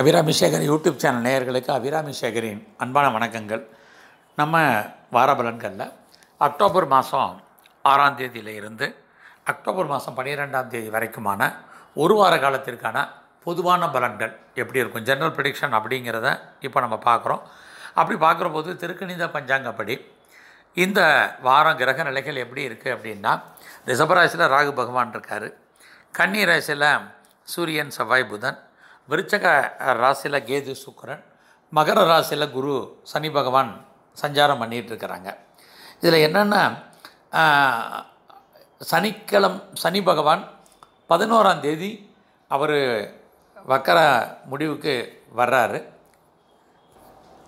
Abirami Sekar YouTube channel நேயர்களுக்கு அபிராமி சேகரின் அன்பான வணக்கங்கள். நம்ம வார பலன்களில் அக்டோபர் மாதம் ஆறாம் தேதியிலிருந்து அக்டோபர் மாதம் பன்னிரெண்டாம் தேதி வரைக்குமான ஒரு வார காலத்திற்கான பொதுவான பலன்கள் எப்படி இருக்கும்? ஜெனரல் ப்ரிடிக்ஷன் அப்படிங்கிறத இப்போ நம்ம பார்க்குறோம். அப்படி பார்க்குற போது திருக்கணித பஞ்சாங்கப்படி இந்த வாரம் கிரக நிலைகள் எப்படி இருக்குது அப்படின்னா ரிஷபராசியில் ராகு பகவான் இருக்கார். கன்னி ராசியில் சூரியன் செவ்வாய் புதன். விருச்சக ராசியில் கேது சுக்கிரன் மகர ராசியில் குரு சனி பகவான் சஞ்சாரம் பண்ணிகிட்ருக்கிறாங்க இதில் என்னென்னா சனிக்கிழம் சனி பகவான் பதினோராம் தேதி அவர் வக்கர முடிவுக்கு வர்றாரு.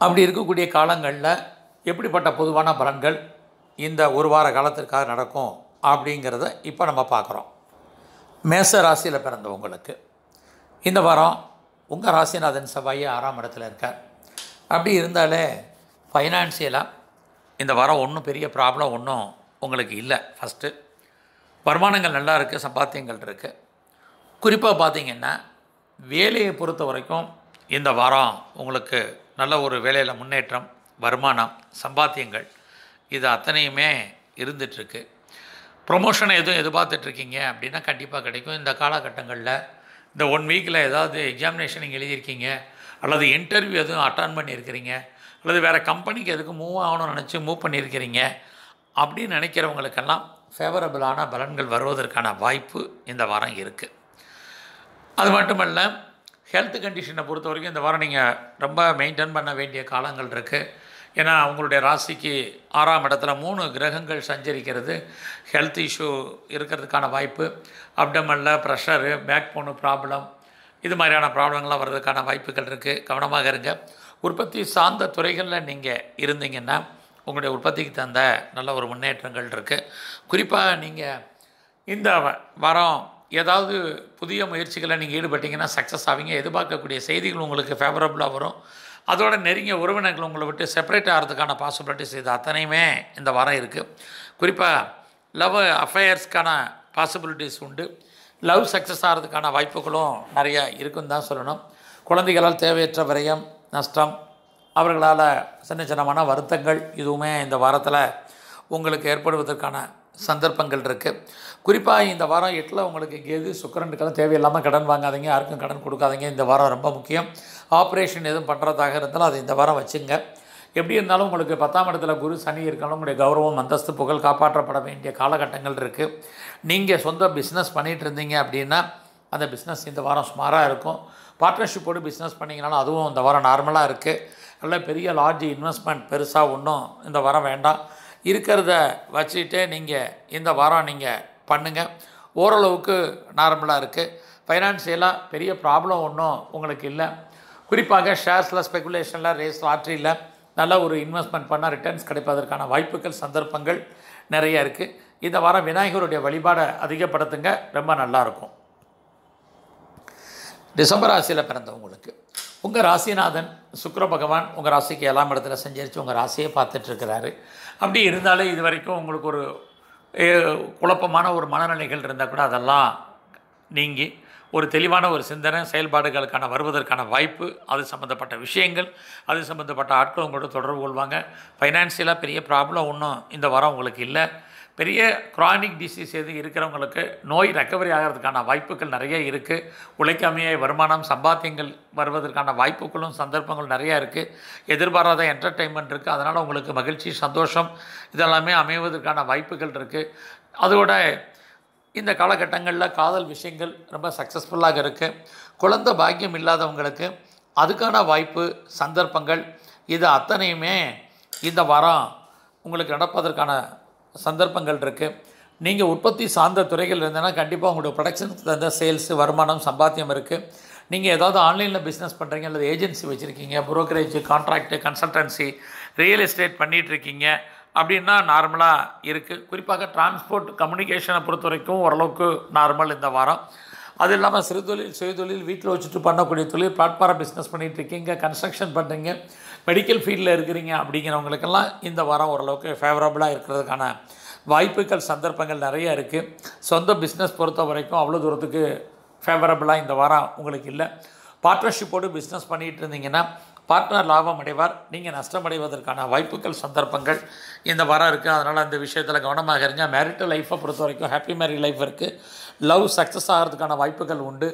அப்படி இருக்கக்கூடிய காலங்களில் எப்படிப்பட்ட பொதுவான பலன்கள் இந்த ஒரு வார காலத்திற்காக நடக்கும் அப்படிங்கிறத இப்போ நம்ம பார்க்குறோம். மேச ராசியில் பிறந்தவங்களுக்கு இந்த வாரம் உங்கள் ராசிநாதன் செவ்வாய் ஆறாம் இடத்துல இருக்கார். அப்படி இருந்தாலே ஃபைனான்சியலாக இந்த வாரம் ஒன்றும் பெரிய ப்ராப்ளம் ஒன்றும் உங்களுக்கு இல்லை. ஃபஸ்ட்டு வருமானங்கள் நல்லா இருக்குது சம்பாத்தியங்கள் இருக்குது குறிப்பாக பார்த்தீங்கன்னா வேலையை பொறுத்த வரைக்கும் இந்த வாரம் உங்களுக்கு நல்ல ஒரு வேலையில் முன்னேற்றம் வருமானம் சம்பாத்தியங்கள் இது அத்தனையுமே இருந்துகிட்ருக்கு ப்ரொமோஷனை எதுவும் எதிர்பார்த்துட்ருக்கீங்க அப்படின்னா கண்டிப்பாக கிடைக்கும். இந்த காலகட்டங்களில் இந்த ஒன் வீக்கில் ஏதாவது எக்ஸாமினேஷன் நீங்கள் எழுதியிருக்கீங்க அல்லது இன்டர்வியூ எதுவும் அட்டன் பண்ணியிருக்கிறீங்க அல்லது வேறு கம்பெனிக்கு எதுக்கும் மூவ் ஆகணும்னு நினச்சி மூவ் பண்ணியிருக்கிறீங்க அப்படின்னு நினைக்கிறவங்களுக்கெல்லாம் ஃபேவரபிளான பலன்கள் வருவதற்கான வாய்ப்பு இந்த வாரம் இருக்குது அது மட்டுமல்ல ஹெல்த் கண்டிஷனை பொறுத்த வரைக்கும் இந்த வாரம் நீங்கள் ரொம்ப மெயின்டைன் பண்ண வேண்டிய காலங்கள் இருக்குது ஏன்னா உங்களுடைய ராசிக்கு ஆறாம் இடத்துல மூணு கிரகங்கள் சஞ்சரிக்கிறது. ஹெல்த் இஷ்யூ இருக்கிறதுக்கான வாய்ப்பு. அப்டமனில் ப்ரெஷரு பேக் போனு ப்ராப்ளம் இது மாதிரியான ப்ராப்ளங்கள்லாம் வர்றதுக்கான வாய்ப்புகள் இருக்குது கவனமாக இருங்க. உற்பத்தி சார்ந்த துறைகளில் நீங்கள் இருந்தீங்கன்னா உங்களுடைய உற்பத்திக்கு தகுந்த நல்ல ஒரு முன்னேற்றங்கள் இருக்குது குறிப்பாக நீங்கள் இந்த வ- வாரம் ஏதாவது புதிய முயற்சிகளை நீங்கள் ஈடுபட்டீங்கன்னா சக்ஸஸ் ஆவீங்க. எதிர்பார்க்கக்கூடிய செய்திகள் உங்களுக்கு ஃபேவரபுளாக வரும். அதோட நெருங்கிய உறவினர்கள் உங்களை விட்டு செப்பரேட் ஆகிறதுக்கான பாசிபிலிட்டிஸ் இது அத்தனையுமே இந்த வாரம் இருக்குது குறிப்பாக லவ் அஃபேர்ஸ்க்கான பாசிபிலிட்டிஸ் உண்டு. லவ் சக்ஸஸ் ஆகிறதுக்கான வாய்ப்புகளும் நிறைய இருக்குன்னு தான் சொல்லணும். குழந்தைகளால் தேவையற்ற விரயம் நஷ்டம் அவர்களால் சின்ன சின்னமான வருத்தங்கள் இதுவுமே இந்த வாரத்தில் உங்களுக்கு ஏற்படுவதற்கான சந்தர்ப்பங்கள் இருக்குது குறிப்பாக இந்த வாரம் எட்டில் உங்களுக்கு கேது சுக்கரனுக்கெல்லாம் தேவையில்லாமல் கடன் வாங்காதீங்க யாருக்கும் கடன் கொடுக்காதீங்க இந்த வாரம் ரொம்ப முக்கியம். ஆப்ரேஷன் எதுவும் பண்ணுறதாக இருந்தாலும் அதை இந்த வாரம் வச்சுங்க. எப்படி இருந்தாலும் உங்களுக்கு பத்தாம் இடத்துல குரு சனி இருக்காலும் உங்களுடைய கௌரவம் அந்தஸ்து புகழ் காப்பாற்றப்பட வேண்டிய காலகட்டங்கள் இருக்குது நீங்கள் சொந்த பிஸ்னஸ் பண்ணிகிட்டு இருந்தீங்க அப்படின்னா அந்த பிஸ்னஸ் இந்த வாரம் சுமாராக இருக்கும். பார்ட்னர்ஷிப்போடு பிஸ்னஸ் பண்ணிங்கனாலும் அதுவும் இந்த வாரம் நார்மலாக இருக்குது நல்ல பெரிய லார்ஜ் இன்வெஸ்ட்மெண்ட் பெருசாக ஒன்றும் இந்த வாரம் வேண்டாம். இருக்கிறத வச்சுக்கிட்டே நீங்கள் இந்த வாரம் நீங்கள் பண்ணுங்கள் ஓரளவுக்கு நார்மலாக இருக்குது ஃபைனான்சியலாக பெரிய ப்ராப்ளம் ஒன்றும் உங்களுக்கு இல்லை. குறிப்பாக ஷேர்ஸில் ஸ்பெகுலேஷனில் ரேஸ் லாட்ரியில் நல்ல ஒரு இன்வெஸ்ட்மெண்ட் பண்ணால் ரிட்டர்ன்ஸ் கிடைப்பதற்கான வாய்ப்புகள் சந்தர்ப்பங்கள் நிறைய இருக்குது இந்த வாரம் விநாயகருடைய வழிபாடை அதிகப்படுத்துங்க. ரொம்ப நல்லாயிருக்கும் டிசம்பர் ராசியில் பிறந்தவங்களுக்கு உங்கள் ராசிநாதன் சுக்கர பகவான் உங்கள் ராசிக்கு ஏழாம் இடத்துல சஞ்சரித்து உங்கள் ராசியை பார்த்துட்ருக்கிறாரு அப்படி இருந்தாலே இது வரைக்கும் உங்களுக்கு ஒரு குழப்பமான ஒரு மனநிலைகள் இருந்தால் கூட அதெல்லாம் நீங்கி ஒரு தெளிவான ஒரு சிந்தனை செயல்பாடுகளுக்கான வருவதற்கான வாய்ப்பு அது சம்மந்தப்பட்ட விஷயங்கள் அது சம்மந்தப்பட்ட ஆட்கள் உங்களோட தொடர்பு கொள்வாங்க. ஃபைனான்சியலாக பெரிய ப்ராப்ளம் ஒன்றும் இந்த வாரம் உங்களுக்கு இல்லை. பெரிய குரானிக் டிசீஸ் எது இருக்கிறவங்களுக்கு நோய் ரெக்கவரி ஆகிறதுக்கான வாய்ப்புகள் நிறைய இருக்குது உழைக்காமையே வருமானம் சம்பாத்தியங்கள் வருவதற்கான வாய்ப்புகளும் சந்தர்ப்பங்கள் நிறையா இருக்குது எதிர்பாராத என்டர்டெயின்மெண்ட் இருக்குது அதனால் உங்களுக்கு மகிழ்ச்சி சந்தோஷம் இதெல்லாமே அமைவதற்கான வாய்ப்புகள் இருக்குது அதோட இந்த காலகட்டங்களில் காதல் விஷயங்கள் ரொம்ப சக்ஸஸ்ஃபுல்லாக இருக்குது குழந்தை பாக்கியம் இல்லாதவங்களுக்கு அதுக்கான வாய்ப்பு சந்தர்ப்பங்கள் இது அத்தனையுமே இந்த வாரம் உங்களுக்கு நடப்பதற்கான சந்தர்ப்பங்கள் இருக்குது நீங்கள் உற்பத்தி சார்ந்த துறைகள் இருந்தேன்னா கண்டிப்பாக உங்களோட ப்ரொடக்ஷனுக்கு தகுந்த சேல்ஸு வருமானம் சம்பாத்தியம் இருக்குது நீங்கள் ஏதாவது ஆன்லைனில் பிஸ்னஸ் பண்ணுறீங்க அல்லது ஏஜென்சி வச்சுருக்கீங்க brokerage contract consultancy real estate பண்ணிகிட்ருக்கீங்க அப்படின்னா நார்மலாக இருக்குது குறிப்பாக டிரான்ஸ்போர்ட் கம்யூனிகேஷனை பொறுத்த வரைக்கும் ஓரளவுக்கு நார்மல் இந்த வாரம். அது இல்லாமல் சிறு தொழில் சுய தொழில் வீட்டில் வச்சுட்டு பண்ணக்கூடிய தொழில் பிளாட்ஃபாரம் பிஸ்னஸ் பண்ணிகிட்டு இருக்கீங்க கன்ஸ்ட்ரக்ஷன் பண்ணுறீங்க மெடிக்கல் ஃபீல்டில் இருக்கிறீங்க அப்படிங்கிறவங்களுக்கெல்லாம் இந்த வாரம் ஓரளவுக்கு ஃபேவரபுளாக இருக்கிறதுக்கான வாய்ப்புகள் சந்தர்ப்பங்கள் நிறைய இருக்குது சொந்த பிஸ்னஸ் பொறுத்த வரைக்கும் அவ்வளோ தூரத்துக்கு ஃபேவரபுளாக இந்த வாரம் உங்களுக்கு இல்லை. பார்ட்னர்ஷிப்போடு பிஸ்னஸ் பண்ணிகிட்டு இருந்தீங்கன்னா பார்ட்னர் லாபம் அடைவார். நீங்கள் நஷ்டமடைவதற்கான வாய்ப்புகள் சந்தர்ப்பங்கள் இந்த வாரம் இருக்குது அதனால் அந்த விஷயத்தில் கவனமாக இருங்க. மேரிட்டல் லைஃப்பை பொறுத்த வரைக்கும் ஹாப்பி மேரி லைஃப் இருக்குது லவ் சக்ஸஸ் ஆகிறதுக்கான வாய்ப்புகள் உண்டு.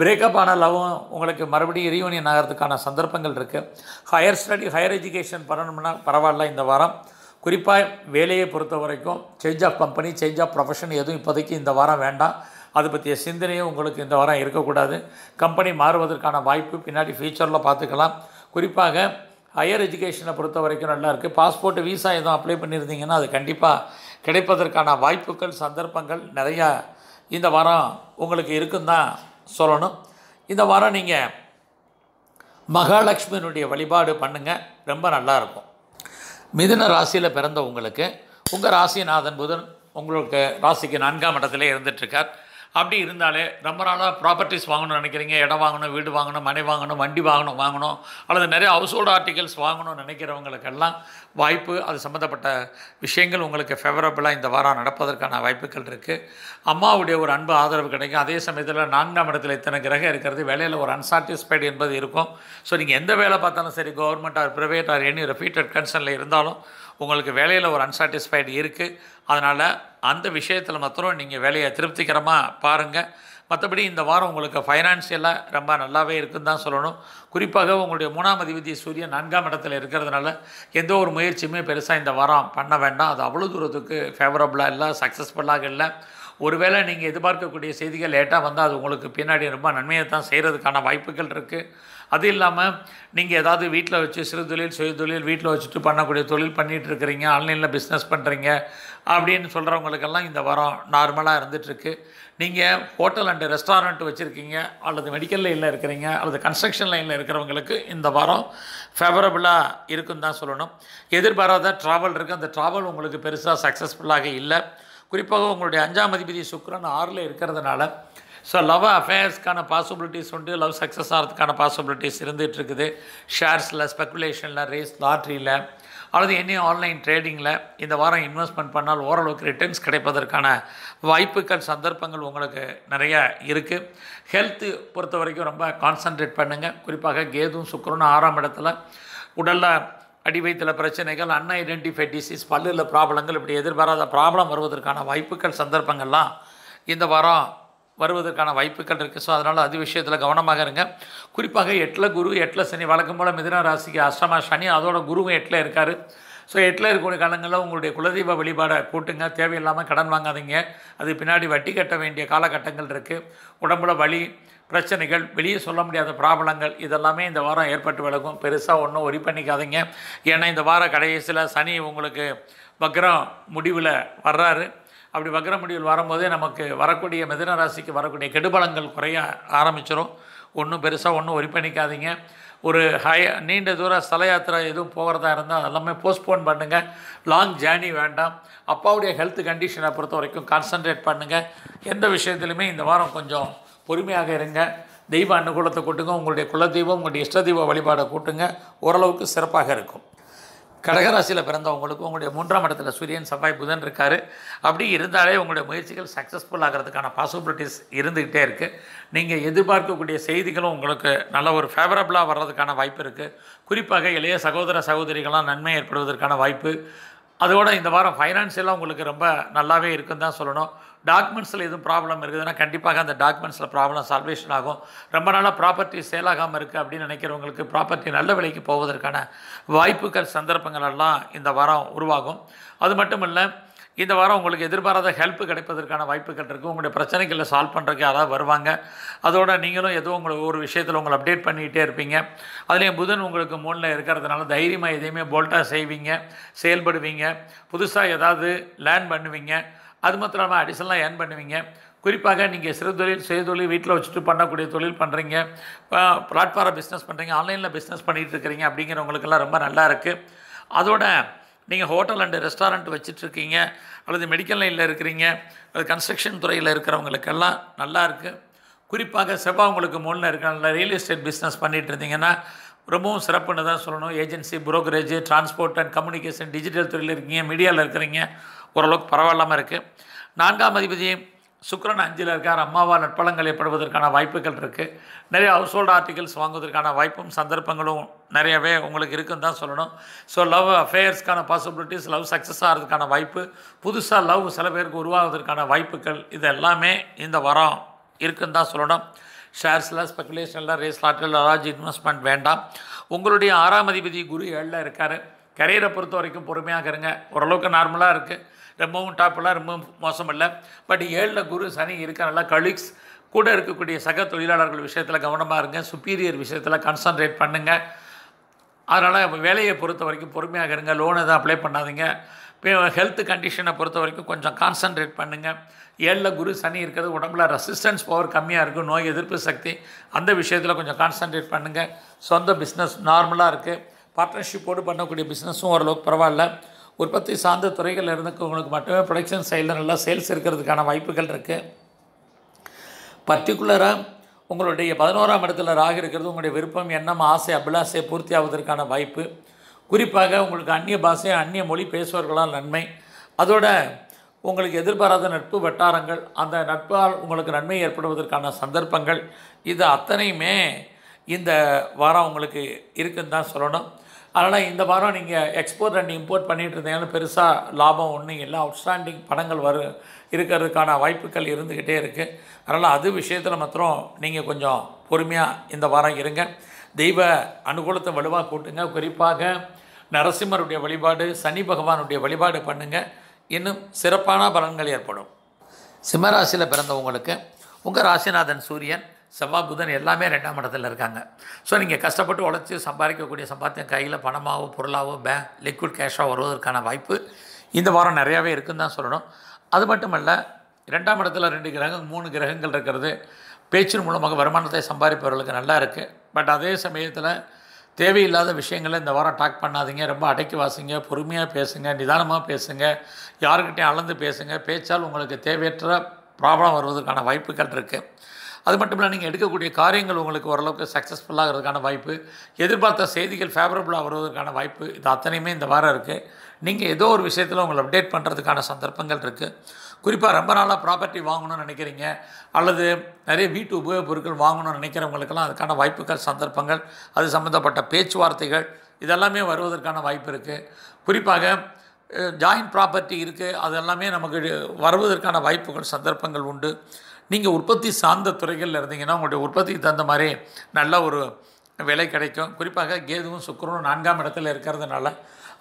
பிரேக்கப் ஆன லவ்வும் உங்களுக்கு மறுபடியும் ரீயூனியன் ஆகிறதுக்கான சந்தர்ப்பங்கள் இருக்குது ஹையர் ஸ்டடி ஹையர் எஜுகேஷன் பண்ணணும்னா பரவாயில்ல இந்த வாரம். குறிப்பாக வேலையை பொறுத்த வரைக்கும் change of company change of profession எதுவும் இப்போதைக்கு இந்த வாரம் வேண்டாம். அது பற்றிய சிந்தனையும் உங்களுக்கு இந்த வாரம் இருக்கக்கூடாது. கம்பெனி மாறுவதற்கான வாய்ப்பு பின்னாடி ஃப்யூச்சரில் பார்த்துக்கலாம். குறிப்பாக ஹையர் எஜுகேஷனை பொறுத்த வரைக்கும் நல்லா இருக்குது பாஸ்போர்ட் விசா எதுவும் அப்ளை பண்ணியிருந்தீங்கன்னா அது கண்டிப்பாக கிடைப்பதற்கான வாய்ப்புகள் சந்தர்ப்பங்கள் நிறையா இந்த வாரம் உங்களுக்கு இருக்குன்னு தான் சொல்லணும். இந்த வாரம் நீங்கள் மகாலட்சுமியினுடைய வழிபாடு பண்ணுங்கள் ரொம்ப நல்லாயிருக்கும். மிதுன ராசியில் பிறந்த உங்களுக்கு உங்கள் ராசிநாதன் புதன் உங்களுக்கு ராசிக்கு நான்காம் இடத்துல இருந்துகிட்ருக்கார் அப்படி இருந்தாலே ரொம்ப நாளாக ப்ராப்பர்ட்டிஸ் வாங்கணும்னு நினைக்கிறீங்க இடம் வாங்கணும் வீடு வாங்கணும் மனை வாங்கணும் வண்டி வாங்கணும் வாங்கணும் அல்லது நிறைய ஹவுஸ் ஹோல்டு ஆர்டிகல்ஸ் வாங்கணும்னு நினைக்கிறவங்களுக்கெல்லாம் வாய்ப்பு அது சம்மந்தப்பட்ட விஷயங்கள் உங்களுக்கு ஃபேவரபுளாக இந்த வாரம் நடப்பதற்கான வாய்ப்புகள் இருக்குது அம்மாவுடைய ஒரு அன்பு ஆதரவு கிடைக்கும். அதே சமயத்தில் நான்காம் இடத்துல இத்தனை கிரகம் இருக்கிறது வேலையில் ஒரு அன்சாட்டிஸ்ஃபைடு என்பது இருக்கும். ஸோ நீங்கள் எந்த வேலை பார்த்தாலும் சரி government or private or any reputed கன்சர்னில் இருந்தாலும் உங்களுக்கு வேலையில் ஒரு அன்சாட்டிஸ்ஃபைடு இருக்குது அதனால் அந்த விஷயத்தில் மாத்திரம் நீங்கள் வேலையை திருப்திகரமாக பாருங்கள் மற்றபடி இந்த வாரம் உங்களுக்கு ஃபைனான்சியலாக ரொம்ப நல்லாவே இருக்குன்னு தான் சொல்லணும். குறிப்பாக உங்களுடைய மூணாம் அதிபதி சூரியன் நான்காம் இடத்துல இருக்கிறதுனால எந்த ஒரு முயற்சியுமே பெருசாக இந்த வாரம் பண்ண வேண்டாம். அது அவ்வளோ தூரத்துக்கு ஃபேவரபுளாக இல்லை சக்ஸஸ்ஃபுல்லாக இல்லை. ஒருவேளை நீங்கள் எதிர்பார்க்கக்கூடிய செய்திகள் லேட்டாக வந்தால் அது உங்களுக்கு பின்னாடி ரொம்ப நன்மையை தான் செய்கிறதுக்கான வாய்ப்புகள் இருக்குது அது இல்லாமல் நீங்கள் ஏதாவது வீட்டில் வச்சு சிறு தொழில் சுய தொழில் வீட்டில் வச்சுட்டு பண்ணக்கூடிய தொழில் பண்ணிகிட்டு இருக்கிறீங்க ஆன்லைனில் பிஸ்னஸ் பண்ணுறீங்க அப்படின்னு சொல்கிறவங்களுக்கெல்லாம் இந்த வாரம் நார்மலாக இருந்துகிட்ருக்கு நீங்கள் ஹோட்டல் அண்டு ரெஸ்டாரண்ட் வச்சுருக்கீங்க அல்லது மெடிக்கல் லைனில் இருக்கிறீங்க அல்லது கன்ஸ்ட்ரக்ஷன் லைனில் இருக்கிறவங்களுக்கு இந்த வாரம் ஃபேவரபுளாக இருக்குன்னு தான் சொல்லணும். எதிர்பாராத ட்ராவல் இருக்குது அந்த ட்ராவல் உங்களுக்கு பெருசாக சக்ஸஸ்ஃபுல்லாக இல்லை. குறிப்பாக உங்களுடைய அஞ்சாம் அதிபதி சுக்ரன் ஆறில் இருக்கிறதுனால ஸோ லவ் அஃபேர்ஸ்க்கான பாசிபிலிட்டிஸ் உண்டு. லவ் சக்ஸஸ் ஆகிறதுக்கான பாசிபிலிட்டிஸ் இருந்துகிட்டு இருக்குது ஷேர்ஸில் ஸ்பெக்குலேஷனில் ரேஸ் லாட்ரியில் அல்லது என்ன ஆன்லைன் ட்ரேடிங்கில் இந்த வாரம் இன்வெஸ்ட்மெண்ட் பண்ணால் ஓரளவுக்கு ரிட்டர்ன்ஸ் கிடைப்பதற்கான வாய்ப்புகள் சந்தர்ப்பங்கள் உங்களுக்கு நிறைய இருக்குது ஹெல்த்து பொறுத்த வரைக்கும் ரொம்ப கான்சன்ட்ரேட் பண்ணுங்கள் குறிப்பாக கேதும் சுக்கரனும் ஆறாம் இடத்துல உடலில் அடி பிரச்சனைகள் அன்ஐடென்டிஃபை டிசீஸ் பல்லில் ப்ராப்ளங்கள் இப்படி எதிர்பாராத ப்ராப்ளம் வருவதற்கான வாய்ப்புகள் சந்தர்ப்பங்கள்லாம் இந்த வாரம் வருவதற்கான வாய்ப்புகள் இருக்குது ஸோ அதனால் அது விஷயத்தில் கவனமாக இருங்க. குறிப்பாக எட்டில் குரு எட்டில் சனி வழக்கம் போல் மிதுன ராசிக்கு அஷ்டமா சனி அதோட குருவும் எட்டில் இருக்கார். ஸோ எட்டில் இருக்கக்கூடிய காலங்களில் உங்களுடைய குலதெய்வ வழிபாடை கூட்டுங்க. தேவையில்லாமல் கடன் வாங்காதீங்க. அது பின்னாடி வட்டி கட்ட வேண்டிய காலகட்டங்கள் இருக்குது உடம்புல வலி பிரச்சனைகள் வெளியே சொல்ல முடியாத ப்ராப்ளங்கள் இதெல்லாமே இந்த வாரம் ஏற்பட்டு விலகும். பெருசாக ஒன்றும் ஒரி பண்ணிக்காதீங்க. ஏன்னா இந்த வார கடைசியில் சனி உங்களுக்கு வக்ரம் முடிவில் வர்றாரு. அப்படி வக்ர முடிவில் வரும்போதே நமக்கு வரக்கூடிய மிதன ராசிக்கு வரக்கூடிய கெடுபலங்கள் குறைய ஆரம்பிச்சிடும் ஒன்றும் பெருசாக ஒன்றும் ஒரி பண்ணிக்காதீங்க. ஒரு ஹை நீண்ட தூர ஸ்தல யாத்திரை எதுவும் போகிறதா இருந்தால் அதெல்லாமே போஸ்ட்போன் பண்ணுங்கள் லாங் ஜேர்னி வேண்டாம். அப்பாவுடைய ஹெல்த் கண்டிஷனை பொறுத்த வரைக்கும் கான்சன்ட்ரேட் பண்ணுங்கள் எந்த விஷயத்துலையுமே இந்த வாரம் கொஞ்சம் பொறுமையாக இருங்க. தெய்வ அனுகூலத்தை கூட்டுங்க. உங்களுடைய குலதெய்வம் உங்களுடைய இஷ்ட தெய்வ வழிபாடை கூட்டுங்க. ஓரளவுக்கு சிறப்பாக இருக்கும். கடகராசியில் பிறந்தவங்களுக்கு உங்களுடைய மூன்றாம் இடத்துல சூரியன் செவ்வாய் புதன் இருக்கார். அப்படி இருந்தாலே உங்களுடைய முயற்சிகள் சக்ஸஸ்ஃபுல் ஆகிறதுக்கான பாசிபிலிட்டிஸ் இருந்துக்கிட்டே இருக்குது நீங்கள் எதிர்பார்க்கக்கூடிய செய்திகளும் உங்களுக்கு நல்ல ஒரு ஃபேவரபுளாக வர்றதுக்கான வாய்ப்பு இருக்குது குறிப்பாக இளைய சகோதர சகோதரிகளாம் நன்மை ஏற்படுவதற்கான வாய்ப்பு. அதோட இந்த வாரம் ஃபைனான்ஷியலாக உங்களுக்கு ரொம்ப நல்லாவே இருக்குன்னு தான் சொல்லணும். டாக்குமெண்ட்ஸில் எதுவும் ப்ராப்ளம் இருக்குதுன்னா கண்டிப்பாக அந்த டாக்குமெண்ட்ஸில் ப்ராப்ளம் சால்வேஷன் ஆகும். ரொம்ப நாளாக ப்ராப்பர்ட்டி சேல் ஆகாமல் இருக்குது அப்படின்னு நினைக்கிறவங்களுக்கு ப்ராப்பர்ட்டி நல்ல விலைக்கு போவதற்கான வாய்ப்புகள் சந்தர்ப்பங்கள் எல்லாம் இந்த வாரம் உருவாகும். அது மட்டும் இல்லை இந்த வாரம் உங்களுக்கு எதிர்பாராத ஹெல்ப் கிடைப்பதற்கான வாய்ப்புகள் இருக்குது உங்களுடைய பிரச்சனைகளை சால்வ் பண்ணுறதுக்கு யாராவது வருவாங்க. அதோட நீங்களும் ஏதோ உங்களுக்கு ஒரு விஷயத்தில் உங்களை அப்டேட் பண்ணிக்கிட்டே இருப்பீங்க. அதுலேயும் புதன் உங்களுக்கு மூணில் இருக்கிறதுனால தைரியமாக எதையுமே போல்ட்டாக செய்வீங்க செயல்படுவீங்க. புதுசாக ஏதாவது லேர்ன் பண்ணுவீங்க. அது மாத்திரம் இல்லாமல் அடிஷனலாக ஏர்ன் பண்ணுவீங்க. குறிப்பாக நீங்கள் சிறு தொழில் சுய தொழில் வீட்டில் வச்சுட்டு பண்ணக்கூடிய தொழில் பண்ணுறீங்க பிளாட்ஃபாரம் பிஸ்னஸ் பண்ணுறீங்க ஆன்லைனில் பிஸ்னஸ் பண்ணிகிட்டு இருக்கிறீங்க அப்படிங்கிறவங்களுக்கெல்லாம் ரொம்ப நல்லா இருக்குது அதோட நீங்கள் ஹோட்டல் அண்டு ரெஸ்டாரண்ட் வச்சிட்ருக்கீங்க அல்லது மெடிக்கல் லைனில் இருக்கிறீங்க. அல்லது கன்ஸ்ட்ரக்ஷன் துறையில் இருக்கிறவங்களுக்கெல்லாம் நல்லா இருக்குது குறிப்பாக செவ்வாய் உங்களுக்கு மூணில் இருக்கிற ரியல் எஸ்டேட் பிஸ்னஸ் பண்ணிகிட்டு இருந்தீங்கன்னா ரொம்பவும் சிறப்புன்னு தான் சொல்லணும். Agency brokerage transport and communication digital துறையில் இருக்கீங்க மீடியாவில் இருக்கிறீங்க. ஓரளவுக்கு பரவாயில்லாமல் இருக்குது நான்காம் அதிபதி சுக்கரன் அஞ்சில் இருக்கார். அம்மாவால் நட்பலங்கள் ஏற்படுவதற்கான வாய்ப்புகள் இருக்குது நிறைய ஹவுஸ் ஹோல்ட் ஆர்டிகல்ஸ் வாங்குவதற்கான வாய்ப்பும் சந்தர்ப்பங்களும் நிறையவே உங்களுக்கு இருக்குன்னு தான் சொல்லணும். ஸோ லவ் அஃபேர்ஸ்க்கான பாசிபிலிட்டிஸ் லவ் சக்ஸஸ் ஆகிறதுக்கான வாய்ப்பு புதுசாக லவ் சில பேருக்கு உருவாகுவதற்கான வாய்ப்புகள் இது எல்லாமே இந்த வாரம் இருக்குன்னு தான் சொல்லணும். ஷேர்ஸில் ஸ்பெகுலேஷனில் ரேஸ் லாட்டில் லார்ஜ் இன்வெஸ்ட்மெண்ட் வேண்டாம். உங்களுடைய ஆறாம் அதிபதி குரு ஏழில் இருக்கார். கரியரை பொறுத்த வரைக்கும் பொறுமையாக இருங்க. ஓரளவுக்கு நார்மலாக இருக்குது ரொம்பவும் டாப்பெல்லாம் ரொம்ப மோசம் இல்லை. பட் ஏழில் குரு சனி இருக்கனால கலீக்ஸ் கூட இருக்கக்கூடிய சக தொழிலாளர்கள் விஷயத்தில் கவனமாக இருங்க. சுப்பீரியர் விஷயத்தில் கான்சன்ட்ரேட் பண்ணுங்கள் அதனால் வேலையை பொறுத்த வரைக்கும் பொறுமையாக இருங்க. லோன் எதுவும் அப்ளை பண்ணாதீங்க. ஹெல்த் கண்டிஷனை பொறுத்த வரைக்கும் கொஞ்சம் கான்சன்ட்ரேட் பண்ணுங்கள் ஏழில் குரு சனி இருக்கிறது உடம்புல ரெசிஸ்டன்ஸ் பவர் கம்மியாக இருக்கும் நோய் எதிர்ப்பு சக்தி அந்த விஷயத்தில் கொஞ்சம் கான்சன்ட்ரேட் பண்ணுங்கள் சொந்த பிஸ்னஸ் நார்மலாக இருக்குது பார்ட்னர்ஷிப்போடு பண்ணக்கூடிய பிஸ்னஸும் ஓரளவுக்கு பரவாயில்ல. உற்பத்தி சார்ந்த துறைகளில் இருந்தவங்களுக்கு மட்டுமே ப்ரொடக்ஷன் சைடில் நல்லா சேல்ஸ் இருக்கிறதுக்கான வாய்ப்புகள் இருக்குது பர்டிகுலராக உங்களுடைய பதினோராம் இடத்துல ராகு இருக்கிறது உங்களுடைய விருப்பம் எண்ணம் ஆசை அபிலாசை பூர்த்தி ஆவதற்கான வாய்ப்பு. குறிப்பாக உங்களுக்கு அந்நிய பாஷை அந்நிய மொழி பேசுவர்களால் நன்மை. அதோட உங்களுக்கு எதிர்பாராத நட்பு வட்டாரங்கள் அந்த நட்பால் உங்களுக்கு நன்மை ஏற்படுவதற்கான சந்தர்ப்பங்கள். இது அத்தனையுமே இந்த வாரம் உங்களுக்கு இருக்குன்னு தான் சொல்லணும். அதனால் இந்த வாரம் நீங்கள் எக்ஸ்போர்ட் அண்ட் இம்போர்ட் பண்ணிகிட்டு இருந்தீங்கன்னா பெருசாக லாபம் ஒன்றும் இல்லை. அவுட்ஸ்டாண்டிங் படங்கள் வரும் இருக்கிறதுக்கான வாய்ப்புகள் இருந்துக்கிட்டே இருக்குது அதனால் அது விஷயத்தில் மாத்திரம் நீங்கள் கொஞ்சம் பொறுமையாக இந்த வாரம் இருங்க. தெய்வ அனுகூலத்தை வலுவாக கூட்டுங்க. குறிப்பாக நரசிம்மருடைய வழிபாடு சனி பகவானுடைய வழிபாடு பண்ணுங்கள் இன்னும் சிறப்பான பலன்கள் ஏற்படும். சிம்மராசியில் பிறந்தவங்களுக்கு உங்கள் ராசிநாதன் சூரியன் செவ்வாய் புதன் எல்லாமே ரெண்டாம் இடத்துல இருக்காங்க. ஸோ நீங்கள் கஷ்டப்பட்டு உழைச்சி சம்பாதிக்கக்கூடிய சம்பாத்தியம் கையில் பணமாகவோ பொருளாகவோ பே லிக்விட் கேஷாக வருவதற்கான வாய்ப்பு இந்த வாரம் நிறையாவே இருக்குன்னு தான் சொல்லணும். அது மட்டுமல்ல ரெண்டாம் இடத்துல ரெண்டு கிரகங்கள் மூணு கிரகங்கள் இருக்கிறது. பேச்சின் மூலமாக வருமானத்தை சம்பாதிப்பவர்களுக்கு நல்லா இருக்குது பட் அதே சமயத்தில் தேவையில்லாத விஷயங்களை இந்த வாரம் டாக் பண்ணாதீங்க. ரொம்ப அடக்கி வாசிங்க பொறுமையாக பேசுங்க நிதானமாக பேசுங்க யாருக்கிட்டையும் அளந்து பேசுங்க. பேச்சால் உங்களுக்கு தேவையற்ற ப்ராப்ளம் வருவதற்கான வாய்ப்புகள் இருக்குது அது மட்டும் இல்லை நீங்கள் எடுக்கக்கூடிய காரியங்கள் உங்களுக்கு ஓரளவுக்கு சக்ஸஸ்ஃபுல்லாகிறதுக்கான வாய்ப்பு எதிர்பார்த்த செய்திகள் ஃபேவரபுளாக வருவதற்கான வாய்ப்பு இது அத்தனையுமே இந்த வாரம் இருக்குது நீங்கள் ஏதோ ஒரு விஷயத்தில் உங்களை அப்டேட் பண்ணுறதுக்கான சந்தர்ப்பங்கள் இருக்குது குறிப்பாக ரொம்ப நாளாக ப்ராப்பர்ட்டி வாங்கணும்னு நினைக்கிறீங்க அல்லது நிறைய வீட்டு உபயோகப் பொருட்கள் வாங்கணும்னு நினைக்கிறவங்களுக்கெல்லாம் அதுக்கான வாய்ப்புகள் சந்தர்ப்பங்கள் அது சம்மந்தப்பட்ட பேச்சுவார்த்தைகள் இதெல்லாமே வருவதற்கான வாய்ப்பு இருக்குது குறிப்பாக ஜாயின்ட் ப்ராப்பர்ட்டி இருக்குது அதெல்லாமே நமக்கு வருவதற்கான வாய்ப்புகள் சந்தர்ப்பங்கள் உண்டு. நீங்கள் உற்பத்தி சார்ந்த துறைகளில் இருந்தீங்கன்னா உங்களுடைய உற்பத்திக்கு தகுந்த மாதிரி நல்ல ஒரு விலை கிடைக்கும். குறிப்பாக கேதுவும் சுக்கரனும் நான்காம் இடத்துல இருக்கிறதுனால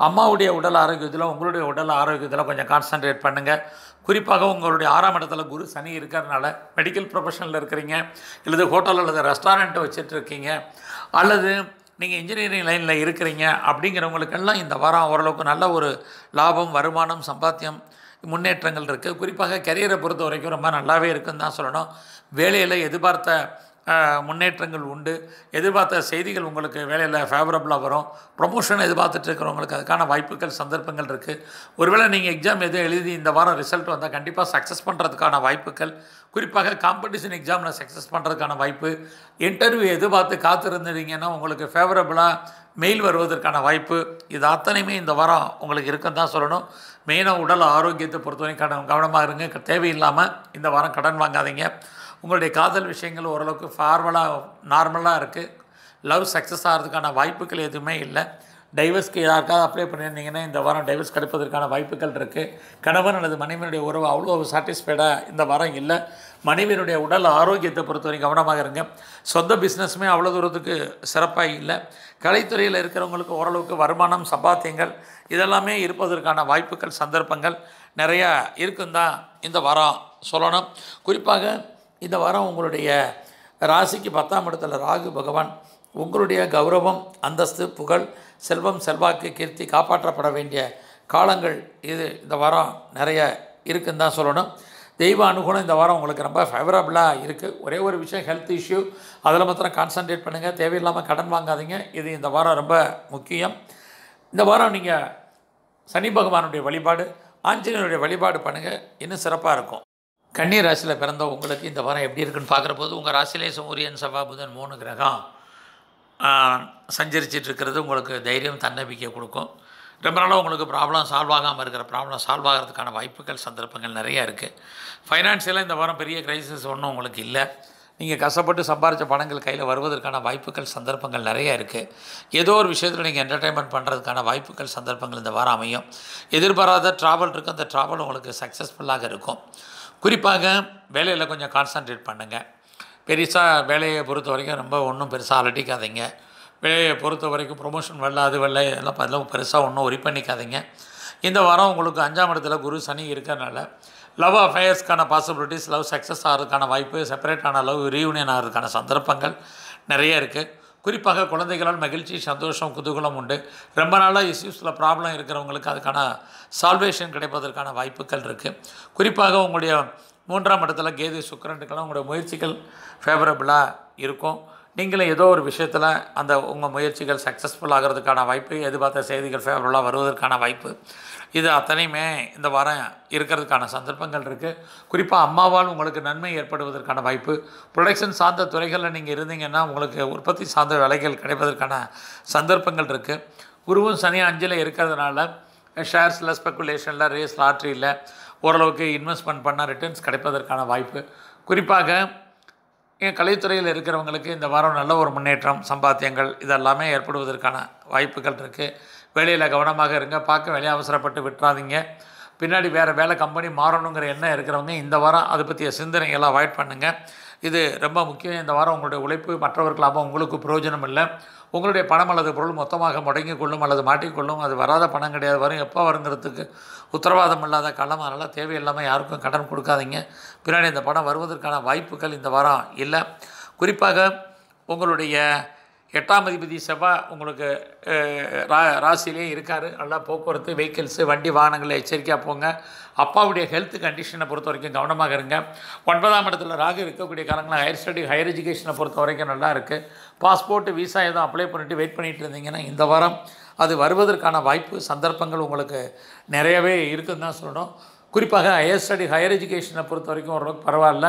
அம்மாவுடைய உடல் ஆரோக்கியத்தில் உங்களுடைய உடல் ஆரோக்கியத்தில் கொஞ்சம் கான்சன்ட்ரேட் பண்ணுங்கள் குறிப்பாக உங்களுடைய ஆறாம் இடத்துல குரு சனி இருக்கிறதுனால மெடிக்கல் ப்ரொஃபஷனில் இருக்கிறீங்க. அல்லது ஹோட்டல் அல்லது ரெஸ்டாரண்ட்டை வச்சுட்டு இருக்கீங்க. அல்லது நீங்கள் இன்ஜினியரிங் லைனில் இருக்கிறீங்க. அப்படிங்கிறவங்களுக்கெல்லாம் இந்த வாரம் ஓரளவுக்கு நல்ல ஒரு லாபம் வருமானம் சம்பாத்தியம் முன்னேற்றங்கள் இருக்குது குறிப்பாக கரியரை பொறுத்த வரைக்கும் ரொம்ப நல்லாவே இருக்குன்னு தான் சொல்லணும். வேலையில் எதிர்பார்த்த முன்னேற்றங்கள் உண்டு. எதிர்பார்த்த செய்திகள் உங்களுக்கு வேலையில் ஃபேவரபுளாக வரும். ப்ரொமோஷன் எதிர்பார்த்துட்டு இருக்கிறவங்களுக்கு அதுக்கான வாய்ப்புகள் சந்தர்ப்பங்கள் இருக்குது ஒருவேளை நீங்கள் எக்ஸாம் எதுவும் எழுதி இந்த வாரம் ரிசல்ட் வந்தால் கண்டிப்பாக சக்ஸஸ் பண்ணுறதுக்கான வாய்ப்புகள். குறிப்பாக காம்படிஷன் எக்ஸாமில் சக்ஸஸ் பண்ணுறதுக்கான வாய்ப்பு. இன்டர்வியூ எதிர்பார்த்து காத்திருந்தீங்கன்னா உங்களுக்கு ஃபேவரபுளாக மெயில் வருவதற்கான வாய்ப்பு. இது அத்தனையுமே இந்த வாரம் உங்களுக்கு இருக்குன்னு தான் சொல்லணும். மெயினாக உடல் ஆரோக்கியத்தை பொறுத்தவரைக்கும் கடன் கவனமாக இருங்க. தேவையில்லாமல் இந்த வாரம் கடன் வாங்காதீங்க. உங்களுடைய காதல் விஷயங்கள் ஓரளவுக்கு ஃபார்வலாக நார்மலாக இருக்குது லவ் சக்ஸஸ் ஆகிறதுக்கான வாய்ப்புகள் எதுவுமே இல்லை. டைவர்ஸ்க்கு யாருக்காவது அப்ளை பண்ணியிருந்தீங்கன்னா இந்த வாரம் டைவர்ஸ் கிடைப்பதற்கான வாய்ப்புகள் இருக்குது கணவன் அல்லது மனைவியினுடைய உறவு அவ்வளோ சாட்டிஸ்ஃபைடாக இந்த வாரம் இல்லை. மனைவியினுடைய உடல் ஆரோக்கியத்தை பொறுத்தவரைக்கும் கவனமாக இருங்க. சொந்த பிஸ்னஸுமே அவ்வளோ தூரத்துக்கு சிறப்பாக இல்லை. கலைத்துறையில் இருக்கிறவங்களுக்கு ஓரளவுக்கு வருமானம் சம்பாத்தியங்கள் இதெல்லாமே இருப்பதற்கான வாய்ப்புகள் சந்தர்ப்பங்கள் நிறையா இருக்குன்னு தான் இந்த வாரம் சொல்லணும். குறிப்பாக இந்த வாரம் உங்களுடைய ராசிக்கு பத்தாம் இடத்துல ராகு பகவான் உங்களுடைய கௌரவம் அந்தஸ்து புகழ் செல்வம் செல்வாக்கு கீர்த்தி காப்பாற்றப்பட வேண்டிய காலங்கள் இது இந்த வாரம் நிறைய இருக்குன்னு தான் சொல்லணும். தெய்வ அனுகூலம் இந்த வாரம் உங்களுக்கு ரொம்ப ஃபேவரபுளாக இருக்குது ஒரே ஒரு விஷயம் ஹெல்த் இஷ்யூ அதில் மாத்திரம் கான்சன்ட்ரேட் பண்ணுங்கள் தேவையில்லாமல் கடன் வாங்காதீங்க. இது இந்த வாரம் ரொம்ப முக்கியம். இந்த வாரம் நீங்கள் சனி பகவானுடைய வழிபாடு ஆஞ்சநேயருடைய வழிபாடு பண்ணுங்கள் இன்னும் சிறப்பாக இருக்கும். கன்னி ராசியில் பிறந்த உங்களுக்கு இந்த வாரம் எப்படி இருக்குன்னு பார்க்குற போது உங்கள் ராசிலே சூரியன் செவ்வாய் புதன் மூணு கிரகம். சஞ்சரிச்சிட்டு இருக்கிறது உங்களுக்கு தைரியம் தன்னம்பிக்கை கொடுக்கும். ரொம்ப நாளாக உங்களுக்கு ப்ராப்ளம் சால்வ் ஆகாமல் இருக்கிற ப்ராப்ளம் சால்வ் ஆகிறதுக்கான வாய்ப்புகள் சந்தர்ப்பங்கள் நிறையா இருக்குது ஃபைனான்சியலாக இந்த வாரம் பெரிய க்ரைசிஸ் ஒன்றும் உங்களுக்கு இல்லை. நீங்கள் கஷ்டப்பட்டு சம்பாரித்த பணங்கள் கையில் வருவதற்கான வாய்ப்புகள் சந்தர்ப்பங்கள் நிறைய இருக்குது ஏதோ ஒரு விஷயத்தில் நீங்கள் என்டர்டைன்மெண்ட் பண்ணுறதுக்கான வாய்ப்புகள் சந்தர்ப்பங்கள் இந்த வாரம் அமையும். எதிர்பாராத ட்ராவல் இருக்குது அந்த ட்ராவல் உங்களுக்கு சக்ஸஸ்ஃபுல்லாக இருக்கும். குறிப்பாக வேலையில் கொஞ்சம் கான்சன்ட்ரேட் பண்ணுங்கள் பெருசாக வேலையை பொறுத்த வரைக்கும் ரொம்ப ஒன்றும் பெருசாக அலட்டிக்காதீங்க. வேலையை பொறுத்த வரைக்கும் ப்ரொமோஷன் வரல அது வரல இதெல்லாம் அதெல்லாம் பெருசாக ஒன்றும் ஒரி பண்ணிக்காதீங்க. இந்த வாரம் உங்களுக்கு அஞ்சாம் இடத்துல குரு சனி இருக்கிறனால லவ் அஃபேர்ஸ்க்கான பாசிபிலிட்டிஸ் லவ் சக்ஸஸ் ஆகிறதுக்கான வாய்ப்பு செப்பரேட் ஆன லவ் ரீயூனியன் ஆகிறதுக்கான சந்தர்ப்பங்கள் நிறைய இருக்குது குறிப்பாக குழந்தைகளால் மகிழ்ச்சி சந்தோஷம் குதூகலம் உண்டு. ரொம்ப நாளாக இஷ்யூஸில் ப்ராப்ளம் இருக்கிறவங்களுக்கு அதுக்கான சால்வேஷன் கிடைப்பதற்கான வாய்ப்புகள் இருக்குது குறிப்பாக உங்களுடைய மூன்றாம் இடத்துல கேது சுக்கரனுக்கெல்லாம் உங்களுடைய முயற்சிகள் ஃபேவரபுளாக இருக்கும். நீங்களும் ஏதோ ஒரு விஷயத்தில் அந்த உங்கள் முயற்சிகள் சக்ஸஸ்ஃபுல் ஆகிறதுக்கான வாய்ப்பு எதிர்பார்த்த செய்திகள் ஃபேவரபுளாக வருவதற்கான வாய்ப்பு. இது அத்தனையுமே இந்த வாரம் இருக்கிறதுக்கான சந்தர்ப்பங்கள் இருக்குது குறிப்பாக அம்மாவால் உங்களுக்கு நன்மை ஏற்படுவதற்கான வாய்ப்பு. ப்ரொடக்ஷன் சார்ந்த துறைகளில் நீங்கள் இருந்தீங்கன்னா உங்களுக்கு உற்பத்தி சார்ந்த வேலைகள் கிடைப்பதற்கான சந்தர்ப்பங்கள் இருக்குது குருவும் சனி அஞ்சில் இருக்கிறதுனால ஷேர்ஸில் ஸ்பெக்குலேஷனில் ரேஸ் லாட்ரியில் ஓரளவுக்கு இன்வெஸ்ட்மெண்ட் பண்ணால் ரிட்டர்ன்ஸ் கிடைப்பதற்கான வாய்ப்பு. குறிப்பாக என் கலைத்துறையில் இருக்கிறவங்களுக்கு இந்த வாரம் நல்ல ஒரு முன்னேற்றம் சம்பாத்தியங்கள் இதெல்லாமே ஏற்படுவதற்கான வாய்ப்புகள் இருக்குது வேலையில் கவனமாக இருங்க பார்க்க வேலையை அவசரப்பட்டு விட்டுறாதீங்க. பின்னாடி வேறு வேலை கம்பெனி மாறணுங்கிற எண்ணம் இருக்கிறவங்க இந்த வாரம் அதை பற்றிய சிந்தனைகளை அவாய்ட் பண்ணுங்கள் இது ரொம்ப முக்கியம். இந்த வாரம் உங்களுடைய உழைப்பு மற்றவர்கள் லாபம் உங்களுக்கு பிரயோஜனம் இல்லை. உங்களுடைய பணம் அல்லது பொருள் மொத்தமாக முடங்கி கொள்ளும் அல்லது மாட்டிக்கொள்ளும். அது வராத பணம் கிடையாது. வரும். எப்போ வருங்கிறதுக்கு உத்தரவாதம் இல்லாத காலம் அதனால் தேவையில்லாமல் யாருக்கும் கடன் கொடுக்காதீங்க. பின்னாடி இந்த படம் வருவதற்கான வாய்ப்புகள் இந்த வாரம் இல்லை. குறிப்பாக உங்களுடைய எட்டாம் அதிபதி செவ்வாய் உங்களுக்கு ரா ராசிலேயே இருக்கார். நல்லா போக்குவரத்து வெஹிக்கிள்ஸு வண்டி வாகனங்களில் எச்சரிக்கையாக போங்க. அப்பாவுடைய ஹெல்த் கண்டிஷனை பொறுத்த வரைக்கும் கவனமாக இருங்க. ஒன்பதாம் இடத்துல ராகு இருக்கக்கூடிய காலங்களில் ஹையர் ஸ்டடி ஹையர் எஜுகேஷனை பொறுத்த வரைக்கும் நல்லா இருக்குது பாஸ்போர்ட் விசா எதுவும் அப்ளை பண்ணிவிட்டு வெயிட் பண்ணிகிட்டு இருந்தீங்கன்னா இந்த வாரம் அது வருவதற்கான வாய்ப்பு சந்தர்ப்பங்கள் உங்களுக்கு நிறையவே இருக்குன்னு தான் சொல்லணும். குறிப்பாக ஹையர் ஸ்டடி ஹையர் எஜுகேஷனை பொறுத்த வரைக்கும் ஓரளவுக்கு பரவாயில்ல.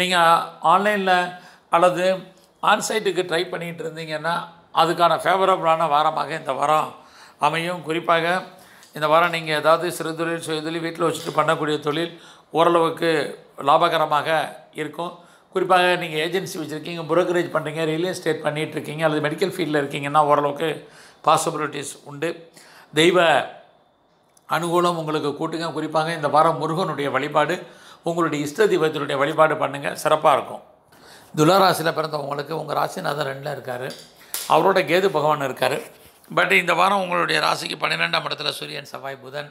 நீங்கள் ஆன்லைனில் அல்லது ஆன்சைட்டுக்கு ட்ரை பண்ணிகிட்டு இருந்தீங்கன்னா அதுக்கான ஃபேவரபுளான வாரமாக இந்த வாரம் அமையும். குறிப்பாக இந்த வாரம் நீங்கள் ஏதாவது சிறு தொழில் சுயதொழில் வீட்டில் வச்சுட்டு பண்ணக்கூடிய தொழில் ஓரளவுக்கு லாபகரமாக இருக்கும். குறிப்பாக நீங்கள் ஏஜென்சி வச்சுருக்கீங்க புரோக்கரேஜ் பண்ணுறீங்க ரியல் எஸ்டேட் பண்ணிகிட்டு இருக்கீங்க அல்லது மெடிக்கல் ஃபீல்டில் இருக்கீங்கன்னா ஓரளவுக்கு பாசிபிலிட்டிஸ் உண்டு. தெய்வ அனுகூலம் உங்களுக்கு கூட்டுங்க. குறிப்பாக இந்த வாரம் முருகனுடைய வழிபாடு உங்களுடைய இஷ்ட தெய்வத்தினுடைய வழிபாடு பண்ணுங்கள் சிறப்பாக இருக்கும். துளாராசியில் பிறந்தவங்களுக்கு உங்கள் ராசிநாதன் ரெண்டில் இருக்கார். அவரோட கேது பகவான் இருக்கார். பட் இந்த வாரம் உங்களுடைய ராசிக்கு பன்னிரெண்டாம் இடத்துல சூரியன் செவ்வாய் புதன்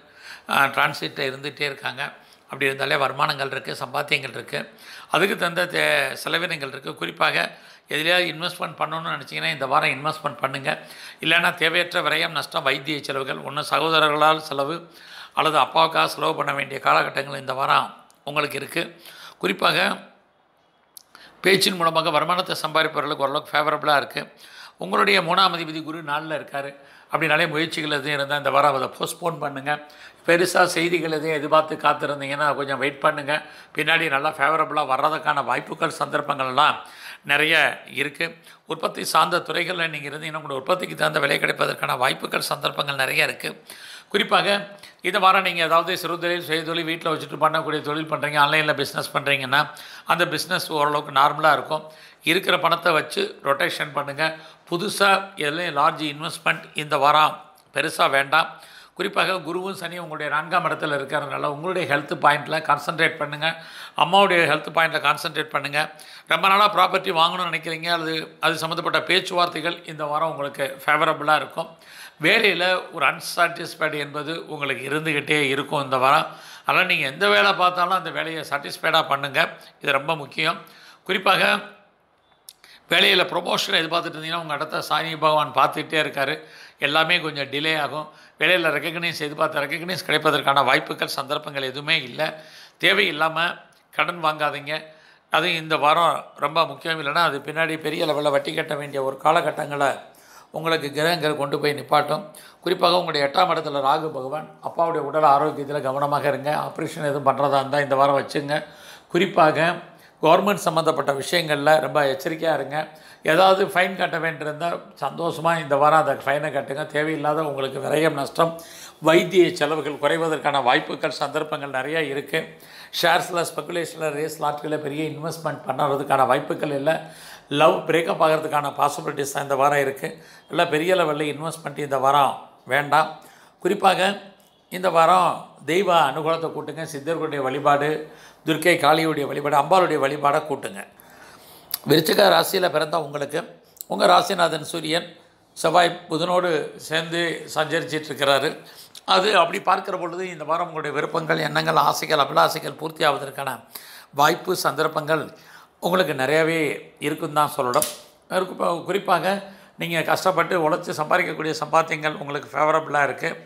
டிரான்சிட்டில் இருந்துகிட்டே இருக்காங்க. அப்படி இருந்தாலே வருமானங்கள் இருக்குது சம்பாத்தியங்கள் இருக்குது அதுக்கு தகுந்த தே செலவினங்கள் இருக்குது குறிப்பாக எதிலையாவது இன்வெஸ்ட்மெண்ட் பண்ணணும்னு நினச்சிங்கன்னா இந்த வாரம் இன்வெஸ்ட்மெண்ட் பண்ணுங்கள் இல்லைன்னா தேவையற்ற விரயம் நஷ்டம் வைத்திய செலவுகள் ஒன்று சகோதரர்களால் செலவு அல்லது அப்பாவுக்காக செலவு பண்ண வேண்டிய காலகட்டங்கள் இந்த வாரம் உங்களுக்கு இருக்குது குறிப்பாக பேச்சின் மூலமாக வருமானத்தை சம்பாதிப்பவர்களுக்கு ஓரளவுக்கு ஃபேவரபுளாக இருக்குது உங்களுடைய மூணாம் அதிபதி குரு நாளில் இருக்கார். அப்படின்னாலே முயற்சிகள் எதுவும் இருந்தால் இந்த வாரம் அதை போஸ்ட்போன் பண்ணுங்கள் பெருசாக செய்திகள் எதையும் எதிர்பார்த்து காத்திருந்தீங்கன்னா கொஞ்சம் வெயிட் பண்ணுங்கள் பின்னாடி நல்லா ஃபேவரபுளாக வர்றதுக்கான வாய்ப்புகள் சந்தர்ப்பங்கள்லாம் நிறைய இருக்குது உற்பத்தி சார்ந்த துறைகளில் நீங்கள் இருந்தீங்கன்னா உங்களோட உற்பத்திக்கு தகுந்த விலை கிடைப்பதற்கான வாய்ப்புகள் சந்தர்ப்பங்கள் நிறைய இருக்குது குறிப்பாக இந்த வாரம் நீங்கள் ஏதாவது சிறு தொழில் சுய தொழில் வீட்டில் வச்சுட்டு பண்ணக்கூடிய தொழில் பண்ணுறீங்க ஆன்லைனில் பிஸ்னஸ் பண்ணுறீங்கன்னா அந்த பிஸ்னஸ் ஓரளவுக்கு நார்மலாக இருக்கும். இருக்கிற பணத்தை வச்சு ரொட்டேஷன் பண்ணுங்கள் புதுசாக எதுலேயும் லார்ஜ் இன்வெஸ்ட்மெண்ட் இந்த வாரம் பெருசாக வேண்டாம். குறிப்பாக குருவும் சனி உங்களுடைய நான்காம் இடத்துல இருக்கிறதுனால உங்களுடைய ஹெல்த் பாயிண்டில் கான்சன்ட்ரேட் பண்ணுங்கள் அம்மாவுடைய ஹெல்த் பாயிண்டில் கான்சன்ட்ரேட் பண்ணுங்கள் ரொம்ப நாளாக ப்ராப்பர்ட்டி வாங்கணும்னு நினைக்கிறீங்க அது அது சம்மந்தப்பட்ட பேச்சுவார்த்தைகள் இந்த வாரம் உங்களுக்கு ஃபேவரபுளாக இருக்கும். வேலையில் ஒரு அன்சாட்டிஸ்ஃபைடு என்பது உங்களுக்கு இருந்துக்கிட்டே இருக்கும் இந்த வாரம். அதனால் நீங்கள் எந்த வேலை பார்த்தாலும் அந்த வேலையை சாட்டிஸ்ஃபைடாக பண்ணுங்கள் இது ரொம்ப முக்கியம். குறிப்பாக வேலையில் ப்ரொமோஷன் எதிர்பார்த்துட்டு இருந்தீங்கன்னா உங்கள் இடத்த சாணி பகவான் பார்த்துக்கிட்டே இருக்கார். எல்லாமே கொஞ்சம் டிலே ஆகும். வேலையில் ரெக்கக்னைஸ் எதிர்பார்த்த ரெக்கக்னைஸ் கிடைப்பதற்கான வாய்ப்புகள் சந்தர்ப்பங்கள் எதுவுமே இல்லை. தேவையில்லாமல் கடன் வாங்காதீங்க. அதுவும் இந்த வாரம் ரொம்ப முக்கியம் இல்லைன்னா அது பின்னாடி பெரிய லெவலில் வட்டி கட்ட வேண்டிய ஒரு காலகட்டங்களை உங்களுக்கு கிரகங்கள் கொண்டு போய் நிப்பாட்டும். குறிப்பாக உங்களுடைய எட்டாம் இடத்துல ராகு பகவான் அப்பாவுடைய உடல் ஆரோக்கியத்தில் கவனமாக இருங்க. ஆப்ரேஷன் எதுவும் பண்ணுறதா இருந்தால் இந்த வாரம் வச்சுங்க. குறிப்பாக கவர்மெண்ட் சம்மந்தப்பட்ட விஷயங்களில் ரொம்ப எச்சரிக்கையாக இருங்க. ஏதாவது ஃபைன் கட்ட வேண்டியிருந்தால் சந்தோஷமாக இந்த வாரம் அந்த ஃபைனை கட்டுங்க. தேவையில்லாத உங்களுக்கு விரயம் நஷ்டம். வைத்திய செலவுகள் குறைவதற்கான வாய்ப்புகள் சந்தர்ப்பங்கள் நிறையா இருக்குது ஷேர்ஸில் ஸ்பெகுலேஷனில் ரேஸ் லாட்களில் பெரிய இன்வெஸ்ட்மெண்ட் பண்ணுறதுக்கான வாய்ப்புகள் இல்லை. லவ் பிரேக்கப் ஆகிறதுக்கான பாசிபிலிட்டிஸ் தான் இந்த வாரம் இருக்குது எல்லாம் பெரிய லெவலில் இன்வெஸ்ட்மெண்ட் இந்த வாரம் வேண்டாம். குறிப்பாக இந்த வாரம் தெய்வ அனுகூலத்தை கூட்டுங்க. சித்தர்களுடைய வழிபாடு துர்க்கை காளியுடைய வழிபாடு அம்பாளுடைய வழிபாடை கூட்டுங்க. விருச்சிக ராசியில் பிறந்த உங்களுக்கு உங்கள் ராசிநாதன் சூரியன் செவ்வாய் புதனோடு சேர்ந்து சஞ்சரிச்சிட்டு இருக்கிறாரு. அது அப்படி பார்க்கிற பொழுது இந்த வாரம் உங்களுடைய விருப்பங்கள் எண்ணங்கள் ஆசைகள் அபிலாசைகள் பூர்த்தி ஆவதற்கான வாய்ப்பு சந்தர்ப்பங்கள் உங்களுக்கு நிறையவே இருக்குன்னு தான் சொல்லணும். இப்போ குறிப்பாக நீங்கள் கஷ்டப்பட்டு உழைச்சி சம்பாதிக்கக்கூடிய சம்பாத்தியங்கள் உங்களுக்கு ஃபேவரபுளாக இருக்குது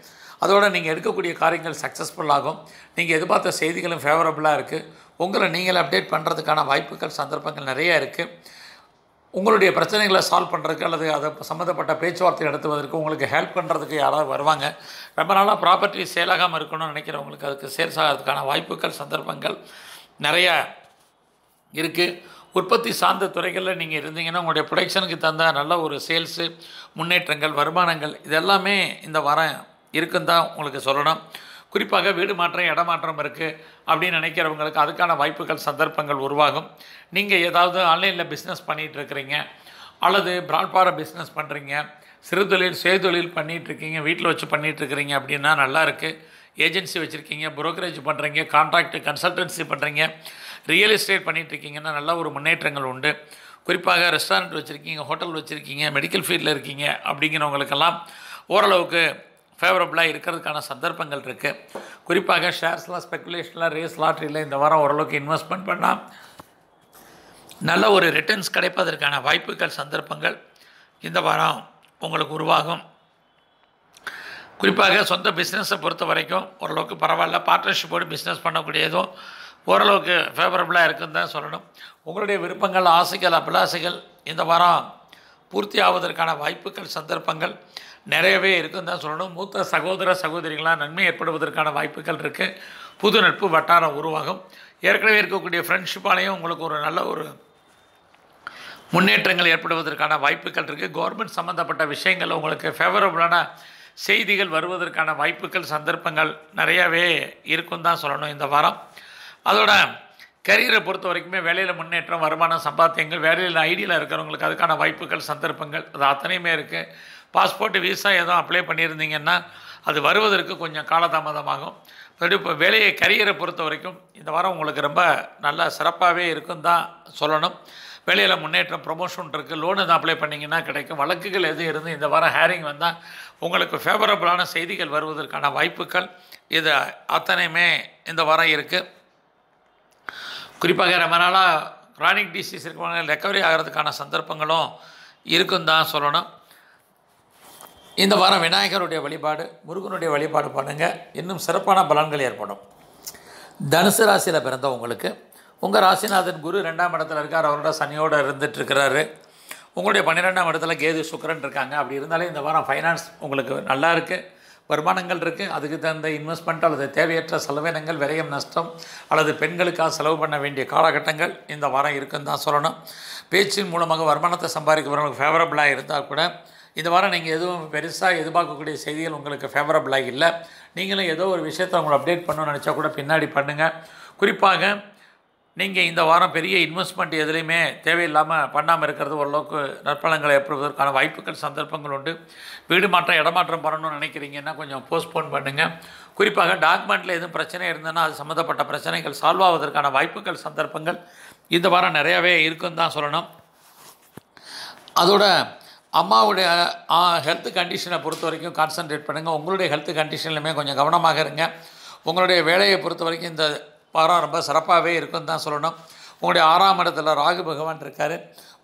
அதோடு நீங்கள் எடுக்கக்கூடிய காரியங்கள் சக்ஸஸ்ஃபுல் ஆகும். நீங்கள் எதிர்பார்த்த செய்திகளும் ஃபேவரபுளாக இருக்குது உங்களை நீங்கள் அப்டேட் பண்ணுறதுக்கான வாய்ப்புகள் சந்தர்ப்பங்கள் நிறைய இருக்குது உங்களுடைய பிரச்சனைகளை சால்வ் பண்ணுறதுக்கு அல்லது அதை சம்மந்தப்பட்ட பேச்சுவார்த்தை நடத்துவதற்கு உங்களுக்கு ஹெல்ப் பண்ணுறதுக்கு யாராவது வருவாங்க. ரொம்ப நாளாக ப்ராப்பர்ட்டி சேலாகாமல் இருக்கணும்னு நினைக்கிறவங்களுக்கு அதுக்கு சேல்ஸ் ஆகிறதுக்கான வாய்ப்புகள் சந்தர்ப்பங்கள் நிறையா இருக்குது உற்பத்தி சார்ந்த துறைகளில் நீங்கள் இருந்தீங்கன்னா உங்களுடைய ப்ரொடக்ஷனுக்கு தந்த நல்ல ஒரு சேல்ஸு முன்னேற்றங்கள் வருமானங்கள் இதெல்லாமே இந்த வாரம் இருக்குன்னு தான் உங்களுக்கு சொல்லணும். குறிப்பாக வீடு மாற்றம் இடமாற்றம் இருக்குது அப்படின்னு நினைக்கிறவங்களுக்கு அதுக்கான வாய்ப்புகள் சந்தர்ப்பங்கள் உருவாகும். நீங்கள் ஏதாவது ஆன்லைனில் பிஸ்னஸ் பண்ணிகிட்டு இருக்கிறீங்க அல்லது பிராட்பார பிஸ்னஸ் பண்ணுறீங்க சிறுதொழில் சுயதொழில் பண்ணிகிட்ருக்கீங்க வீட்டில் வச்சு பண்ணிகிட்ருக்கிறீங்க அப்படின்னா நல்லா இருக்குது ஏஜென்சி வச்சுருக்கீங்க புரோக்கரேஜ் பண்ணுறீங்க கான்ட்ராக்ட் கன்சல்டன்சி பண்ணுறீங்க ரியல் எஸ்டேட் பண்ணிகிட்ருக்கீங்கன்னா நல்ல ஒரு முன்னேற்றங்கள் உண்டு. குறிப்பாக ரெஸ்டாரண்ட் வச்சுருக்கீங்க ஹோட்டல் வச்சுருக்கீங்க மெடிக்கல் ஃபீல்டில் இருக்கீங்க அப்படிங்கிறவங்களுக்கெல்லாம் ஓரளவுக்கு ஃபேவரபுளாக இருக்கிறதுக்கான சந்தர்ப்பங்கள் இருக்குது குறிப்பாக ஷேர்ஸ்லாம் ஸ்பெக்குலேஷன்லாம் ரேஸ் லாட்ரியில் இந்த வாரம் ஓரளவுக்கு இன்வெஸ்ட்மெண்ட் பண்ணால் நல்ல ஒரு ரிட்டர்ன்ஸ் கிடைப்பதற்கான வாய்ப்புகள் சந்தர்ப்பங்கள் இந்த வாரம் உங்களுக்கு உருவாகும். குறிப்பாக சொந்த பிஸ்னஸை பொறுத்த வரைக்கும் ஓரளவுக்கு பரவாயில்ல. பார்ட்னர்ஷிப்போடு பிஸ்னஸ் பண்ணக்கூடியதும் ஓரளவுக்கு ஃபேவரபுளாக இருக்குன்னு தான் சொல்லணும். உங்களுடைய விருப்பங்கள் ஆசைகள் அபிலாசைகள் இந்த வாரம் பூர்த்தி ஆவதற்கான வாய்ப்புகள் சந்தர்ப்பங்கள் நிறையவே இருக்குன்னு தான் சொல்லணும். மூத்த சகோதர சகோதரிகளாக நன்மை ஏற்படுவதற்கான வாய்ப்புகள் இருக்குது புது நட்பு வட்டாரம் உருவாகும். ஏற்கனவே இருக்கக்கூடிய ஃப்ரெண்ட்ஷிப்பாலேயும் உங்களுக்கு ஒரு நல்ல ஒரு முன்னேற்றங்கள் ஏற்படுவதற்கான வாய்ப்புகள் இருக்குது கவர்மெண்ட் சம்மந்தப்பட்ட விஷயங்கள் உங்களுக்கு ஃபேவரபுளான செய்திகள் வருவதற்கான வாய்ப்புகள் சந்தர்ப்பங்கள் நிறையாவே இருக்குன்னு தான் சொல்லணும் இந்த வாரம். அதோட கரியரை பொறுத்த வரைக்குமே வேலையில் முன்னேற்றம் வருமானம் சம்பாத்தியங்கள் வேலையில் ஐடியில் இருக்கிறவங்களுக்கு அதுக்கான வாய்ப்புகள் சந்தர்ப்பங்கள் அது அத்தனையுமே இருக்குது பாஸ்போர்ட் விசா எதுவும் அப்ளை பண்ணியிருந்தீங்கன்னா அது வருவதற்கு கொஞ்சம் காலதாமதமாகும். இப்போ வேலையை கரியரை பொறுத்த வரைக்கும் இந்த வாரம் உங்களுக்கு ரொம்ப நல்லா சிறப்பாகவே இருக்குன்னு தான் சொல்லணும். வேலையில் முன்னேற்றம் ப்ரொமோஷன் இருக்குது லோன் எதுவும் அப்ளை பண்ணிங்கன்னா கிடைக்கும். வழக்குகள் எதுவும் இருந்து இந்த வாரம் ஹேரிங் வந்தால் உங்களுக்கு ஃபேவரபுளான செய்திகள் வருவதற்கான வாய்ப்புகள் இது அத்தனையுமே இந்த வாரம் இருக்குது குறிப்பாக ரொம்ப நாளாக க்ரானிக் டிசீஸ் இருக்கிறவங்க ரெக்கவரி ஆகிறதுக்கான சந்தர்ப்பங்களும் இருக்குன்னு தான் சொல்லணும். இந்த வாரம் விநாயகருடைய வழிபாடு முருகனுடைய வழிபாடு பண்ணுங்கள் இன்னும் சிறப்பான பலன்கள் ஏற்படும். தனுசு ராசியில் பிறந்த உங்களுக்கு உங்கள் ராசிநாதன் குரு ரெண்டாம் இடத்துல இருக்கார். அவரோட சனியோடு இருந்துட்டுருக்கிறாரு உங்களுடைய பன்னிரெண்டாம் இடத்துல கேது சுக்கரன் இருக்காங்க. அப்படி இருந்தாலே இந்த வாரம் ஃபைனான்ஸ் உங்களுக்கு நல்லா இருக்குது வருமானங்கள் இருக்குது அதுக்கு தகுந்த இன்வெஸ்ட்மெண்ட் அல்லது தேவையற்ற செலவினங்கள் விரயம் நஷ்டம் அல்லது பெண்களுக்காக செலவு பண்ண வேண்டிய காலகட்டங்கள் இந்த வாரம் இருக்குன்னு தான் சொல்லணும். பேச்சின் மூலமாக வருமானத்தை சம்பாதிக்கிறவங்களுக்கு ஃபேவரபுளாக இருந்தால் கூட இந்த வாரம் நீங்கள் எதுவும் பெருசாக எதிர்பார்க்கக்கூடிய செய்திகள் உங்களுக்கு ஃபேவரபுளாக இல்லை. நீங்களும் ஏதோ ஒரு விஷயத்தை உங்களை அப்டேட் பண்ணணும்னு நினச்சா கூட பின்னாடி பண்ணுங்கள் குறிப்பாக நீங்கள் இந்த வாரம் பெரிய இன்வெஸ்ட்மெண்ட் எதுலேயுமே தேவையில்லாமல் பண்ணாமல் இருக்கிறது ஓரளவுக்கு நற்பலங்களை ஏற்படுவதற்கான வாய்ப்புகள் சந்தர்ப்பங்கள் உண்டு. வீடு மாற்றம் இடமாற்றம் பண்ணணும்னு நினைக்கிறீங்கன்னா கொஞ்சம் போஸ்ட்போன் பண்ணுங்கள் குறிப்பாக டாக்குமெண்ட்டில் எதுவும் பிரச்சனை இருந்ததுன்னா அது சம்மந்தப்பட்ட பிரச்சனைகள் சால்வ் ஆவதற்கான வாய்ப்புகள் சந்தர்ப்பங்கள் இந்த வாரம் நிறையாவே இருக்குன்னு தான் சொல்லணும். அதோட அம்மாவுடைய ஹெல்த் கண்டிஷனை பொறுத்த வரைக்கும் கான்சன்ட்ரேட் பண்ணுங்கள் உங்களுடைய ஹெல்த் கண்டிஷன்லையுமே கொஞ்சம் கவனமாக இருங்க. உங்களுடைய வேலையை பொறுத்த வரைக்கும் இந்த வாரம் ரொம்ப சிறப்பாகவே இருக்குன்னு தான் சொல்லணும். உங்களுடைய ஆறாம் இடத்துல ராகு பகவான் இருக்கார்.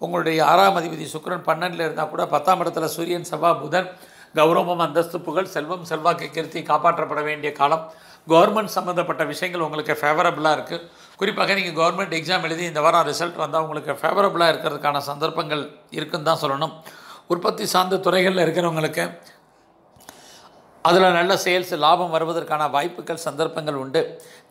உங்களுடைய ஆறாம் அதிபதி சுக்ரன் பன்னெண்டில் இருந்தால் கூட பத்தாம் இடத்துல சூரியன் செவ்வாய் புதன் கௌரவம் அந்தஸ்து புகழ் செல்வம் செல்வாக்கு கீர்த்தி காப்பாற்றப்பட வேண்டிய காலம். கவர்மெண்ட் சம்மந்தப்பட்ட விஷயங்கள் உங்களுக்கு ஃபேவரபுளாக இருக்குது குறிப்பாக நீங்கள் கவர்மெண்ட் எக்ஸாம் எழுதி இந்த வாரம் ரிசல்ட் வந்தால் உங்களுக்கு ஃபேவரபுளாக இருக்கிறதுக்கான சந்தர்ப்பங்கள் இருக்குன்னு தான் சொல்லணும். உற்பத்தி சார்ந்த துறைகளில் இருக்கிறவங்களுக்கு அதில் நல்ல சேல்ஸ் லாபம் வருவதற்கான வாய்ப்புகள் சந்தர்ப்பங்கள் உண்டு.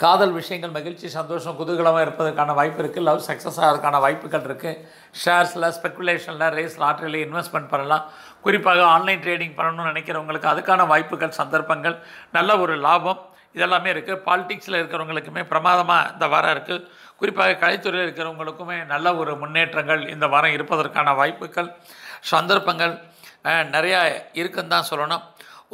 காதல் விஷயங்கள் மகிழ்ச்சி சந்தோஷம் குதூகலமாக இருப்பதற்கான வாய்ப்பு இருக்குது லவ் சக்ஸஸ் ஆகிறதுக்கான வாய்ப்புகள் இருக்குது ஷேர்ஸில் ஸ்பெக்குலேஷனில் ரேஸ் லாட்ரியில் இன்வெஸ்ட்மெண்ட் பண்ணலாம். குறிப்பாக ஆன்லைன் ட்ரேடிங் பண்ணணும்னு நினைக்கிறவங்களுக்கு அதுக்கான வாய்ப்புகள் சந்தர்ப்பங்கள் நல்ல ஒரு லாபம் இதெல்லாமே இருக்குது பாலிட்டிக்ஸில் இருக்கிறவங்களுக்குமே பிரமாதமாக இந்த வாரம் இருக்குது குறிப்பாக கலைத்துறையில் இருக்கிறவங்களுக்குமே நல்ல ஒரு முன்னேற்றங்கள் இந்த வாரம் இருப்பதற்கான வாய்ப்புகள். சந்தர்ப்பங்கள் நிறையா இருக்குன்னு தான் சொல்லணும்.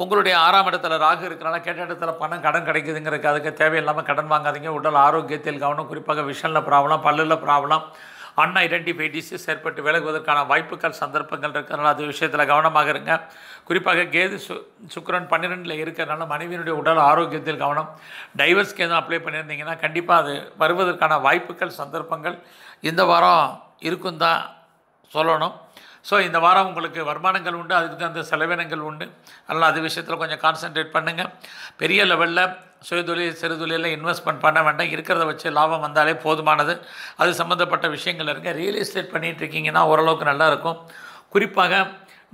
உங்களுடைய ஆறாம் இடத்துல ராகு இருக்கிறனால கேட்ட இடத்துல பணம் கடன் கிடைக்குதுங்கிறதுக்கு அதுக்கு தேவையில்லாமல் கடன் வாங்காதீங்க. உடல் ஆரோக்கியத்தில் கவனம் குறிப்பாக விஷனில் ப்ராப்ளம் பல்லில் ப்ராப்ளம் அன்ஐடென்டிஃபை டிசீஸ் ஏற்பட்டு விலகுவதற்கான வாய்ப்புகள் சந்தர்ப்பங்கள் இருக்கிறனால அது விஷயத்தில் கவனமாக இருங்க. குறிப்பாக கேது சு சுக்கிரன் பன்னிரெண்டில் இருக்கிறனால மனைவியினுடைய உடல் ஆரோக்கியத்தில் கவனம். டைவர்ஸ்க்கு எதுவும் அப்ளை பண்ணியிருந்தீங்கன்னா கண்டிப்பாக அது வருவதற்கான வாய்ப்புகள் சந்தர்ப்பங்கள் இந்த வாரம் இருக்கும் தான் சொல்லணும். ஸோ இந்த வாரம் உங்களுக்கு வருமானங்கள் உண்டு அதுக்கு தகுந்த செலவினங்கள் உண்டு. அதனால் அது விஷயத்தில் கொஞ்சம் கான்சென்ட்ரேட் பண்ணுங்கள் பெரிய லெவலில் சுயதொழில் சிறுதொழிலில் இன்வெஸ்ட்மெண்ட் பண்ண வேண்டாம். இருக்கிறத வச்சு லாபம் வந்தாலே போதுமானது. அது சம்மந்தப்பட்ட விஷயங்கள் இருக்குது ரியல் எஸ்டேட் பண்ணிகிட்டு இருக்கீங்கன்னா ஓரளவுக்கு நல்லாயிருக்கும் குறிப்பாக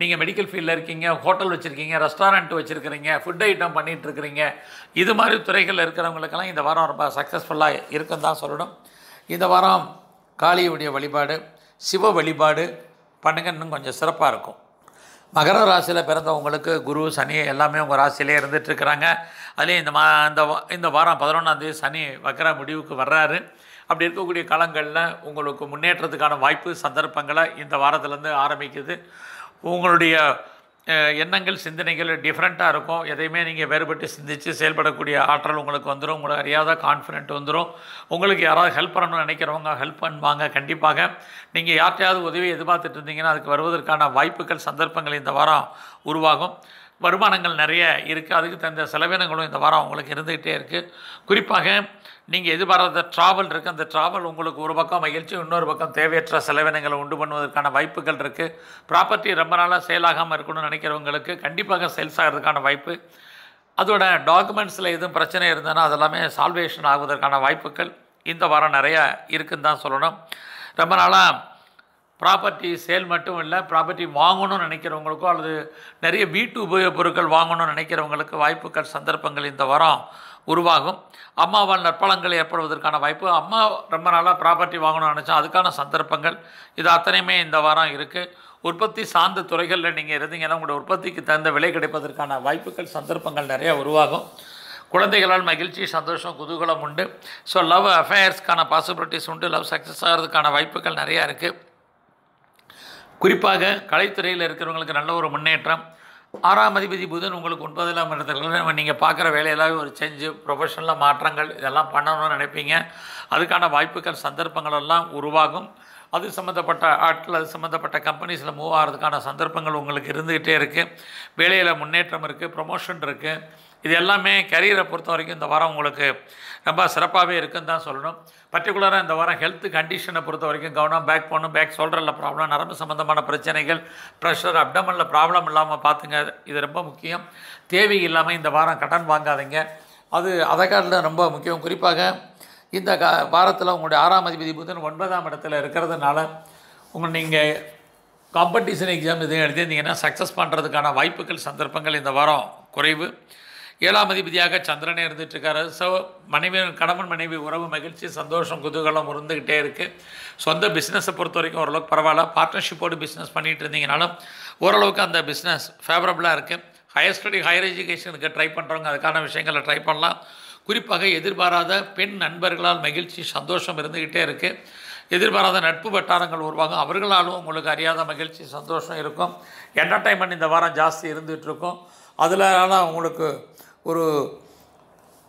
நீங்கள் மெடிக்கல் ஃபீல்டில் இருக்கீங்க ஹோட்டல் வச்சுருக்கீங்க ரெஸ்டாரண்ட் வச்சுருக்கிறீங்க ஃபுட் ஐட்டம் பண்ணிகிட்ருக்கிறீங்க இது மாதிரி துறைகளில் இருக்கிறவங்களுக்கெல்லாம் இந்த வாரம் ரொம்ப சக்ஸஸ்ஃபுல்லாக இருக்குன்னு தான் சொல்லணும். இந்த வாரம் காளியுடைய வழிபாடு சிவ வழிபாடு பண்ணுங்க இன்னும் கொஞ்சம் சிறப்பாக இருக்கும். மகர ராசியில் பிறந்தவங்களுக்கு குரு சனி எல்லாமே உங்கள் ராசியிலே இருந்துகிட்ருக்குறாங்க அதுலேயும் இந்த மா இந்த வா- இந்த வாரம் பதினொன்றாந்தேதி சனி வக்கர முடிவுக்கு வர்றாரு. அப்படி இருக்கக்கூடிய காலங்களில் உங்களுக்கு முன்னேற்றத்துக்கான வாய்ப்பு சந்தர்ப்பங்களை இந்த வாரத்துலேருந்து ஆரம்பிக்குது. உங்களுடைய எண்ணங்கள் சிந்தனைகள் டிஃப்ரெண்ட்டாக இருக்கும். எதையுமே நீங்கள் வேறுபட்டு சிந்தித்து செயல்படக்கூடிய ஆற்றல் உங்களுக்கு வந்துடும் உங்களுக்கு அறியாத கான்ஃபிடென்ட் வந்துடும் உங்களுக்கு யாராவது ஹெல்ப் பண்ணணும்னு நினைக்கிறவங்க ஹெல்ப் பண்ணுவாங்க கண்டிப்பாக. நீங்கள் யார்கிட்டையாவது உதவி எதிர்பார்த்துட்டு இருந்தீங்கன்னா அதுக்கு வருவதற்கான வாய்ப்புகள் சந்தர்ப்பங்கள் இந்த வாரம் உருவாகும். வருமானங்கள் நிறைய இருக்குது அதுக்கு தகுந்த செலவினங்களும் இந்த வாரம் உங்களுக்கு இருந்துக்கிட்டே இருக்குது குறிப்பாக நீங்கள் எதிர்பாராத ட்ராவல் இருக்குது அந்த ட்ராவல் உங்களுக்கு ஒரு பக்கம் மகிழ்ச்சி இன்னொரு பக்கம் தேவையற்ற செலவினங்களை உண்டு பண்ணுவதற்கான வாய்ப்புகள் இருக்குது ப்ராப்பர்ட்டி ரொம்ப நாளாக சேல் ஆகாமல் இருக்கணும்னு நினைக்கிறவங்களுக்கு கண்டிப்பாக சேல்ஸ் ஆகிறதுக்கான வாய்ப்பு. அதோட டாக்குமெண்ட்ஸில் எதுவும் பிரச்சனை இருந்ததுன்னா அதெல்லாமே சால்வேஷன் ஆகுவதற்கான வாய்ப்புகள் இந்த வாரம் நிறையா இருக்குன்னு தான் சொல்லணும். ரொம்ப நாளாக ப்ராப்பர்ட்டி சேல் மட்டும் இல்லை ப்ராப்பர்ட்டி வாங்கணும்னு நினைக்கிறவங்களுக்கோ அல்லது நிறைய வீட்டு உபயோகப் பொருட்கள் வாங்கணும்னு நினைக்கிறவங்களுக்கு வாய்ப்புகள் சந்தர்ப்பங்கள் இந்த வாரம் உருவாகும். அம்மாவால் நற்பலங்கள் ஏற்படுவதற்கான வாய்ப்பு. அம்மா ரொம்ப நாளாக ப்ராப்பர்ட்டி வாங்கணும்னு நினச்சா அதுக்கான சந்தர்ப்பங்கள். இது அத்தனையுமே இந்த வாரம் இருக்குது உற்பத்தி சார்ந்த துறைகளில் நீங்கள் இருந்தீங்கன்னா உங்களோட உற்பத்திக்கு தகுந்த விலை கிடைப்பதற்கான வாய்ப்புகள் சந்தர்ப்பங்கள் நிறையா உருவாகும். குழந்தைகளால் மகிழ்ச்சி சந்தோஷம் குதூகலம் உண்டு. ஸோ லவ் அஃபேர்ஸ்க்கான பாசிபிலிட்டிஸ் உண்டு. லவ் சக்ஸஸ் ஆகிறதுக்கான வாய்ப்புகள் நிறையா இருக்குது குறிப்பாக கலைத்துறையில் இருக்கிறவங்களுக்கு நல்ல ஒரு முன்னேற்றம். ஆறாம் அதிபதி புதன் உங்களுக்கு ஒன்பதாம் இடத்துல நீங்கள் பார்க்குற வேலையெல்லாம் ஒரு செஞ்சு ப்ரொஃபஷனலாக மாற்றங்கள் இதெல்லாம் பண்ணணும்னு நினைப்பீங்க. அதுக்கான வாய்ப்புகள் சந்தர்ப்பங்கள் எல்லாம் உருவாகும். அது சம்மந்தப்பட்ட ஆட்கள் அது சம்மந்தப்பட்ட கம்பெனிஸில் மூவ் ஆகிறதுக்கான சந்தர்ப்பங்கள் உங்களுக்கு இருந்துக்கிட்டே இருக்குது வேலையில் முன்னேற்றம் இருக்குது ப்ரொமோஷன் இருக்குது இது எல்லாமே கரியரை பொறுத்த வரைக்கும் இந்த வாரம் உங்களுக்கு ரொம்ப சிறப்பாகவே இருக்குன்னு தான் சொல்லணும். பர்டிகுலராக இந்த வாரம் ஹெல்த் கண்டிஷனை பொறுத்த வரைக்கும் கவனம் பேக் போகணும் பேக் ஷோல்டரில் ப்ராப்ளம் நரம்பு சம்மந்தமான பிரச்சனைகள் ப்ரெஷர் அப்டமனில் ப்ராப்ளம் இல்லாமல் பார்த்துங்க. இது ரொம்ப முக்கியம். தேவை இல்லாமல் இந்த வாரம் கடன் வாங்காதீங்க. அது அதை காட்டில் ரொம்ப முக்கியம். குறிப்பாக இந்த கா வாரத்தில் உங்களுடைய ஆறாம் அதிபதி புதன் ஒன்பதாம் இடத்துல இருக்கிறதுனால உங்கள் நீங்கள் காம்படிஷன் எக்ஸாம் எதுவும் எழுதியிருந்தீங்கன்னா சக்ஸஸ் பண்ணுறதுக்கான வாய்ப்புகள் சந்தர்ப்பங்கள் இந்த வாரம் குறைவு. ஏழாம் அதிபதியாக சந்திரனே இருந்துட்டு இருக்காரு ஸோ மனைவி கணவன் மனைவி உறவு மகிழ்ச்சி சந்தோஷம் குதூகலம் இருந்துக்கிட்டே இருக்குது சொந்த பிஸ்னஸை பொறுத்த வரைக்கும் ஓரளவுக்கு பரவாயில்ல. பார்ட்னர்ஷிப்போடு பிஸ்னஸ் பண்ணிகிட்டு இருந்தீங்கனாலும் ஓரளவுக்கு அந்த பிஸ்னஸ் ஃபேவரபுளாக இருக்குது ஹையர் ஸ்டடி ஹையர் எஜுகேஷனுக்கு ட்ரை பண்ணுறவங்க அதுக்கான விஷயங்களை ட்ரை பண்ணலாம். குறிப்பாக எதிர்பாராத பெண் நண்பர்களால் மகிழ்ச்சி சந்தோஷம் இருந்துக்கிட்டே இருக்குது எதிர்பாராத நட்பு வட்டாரங்கள் உருவாகும். அவர்களாலும் உங்களுக்கு அறியாத மகிழ்ச்சி சந்தோஷம் இருக்கும். என்டர்டைன்மெண்ட் இந்த வாரம் ஜாஸ்தி இருந்துகிட்ருக்கும் அதில் அதில் உங்களுக்கு ஒரு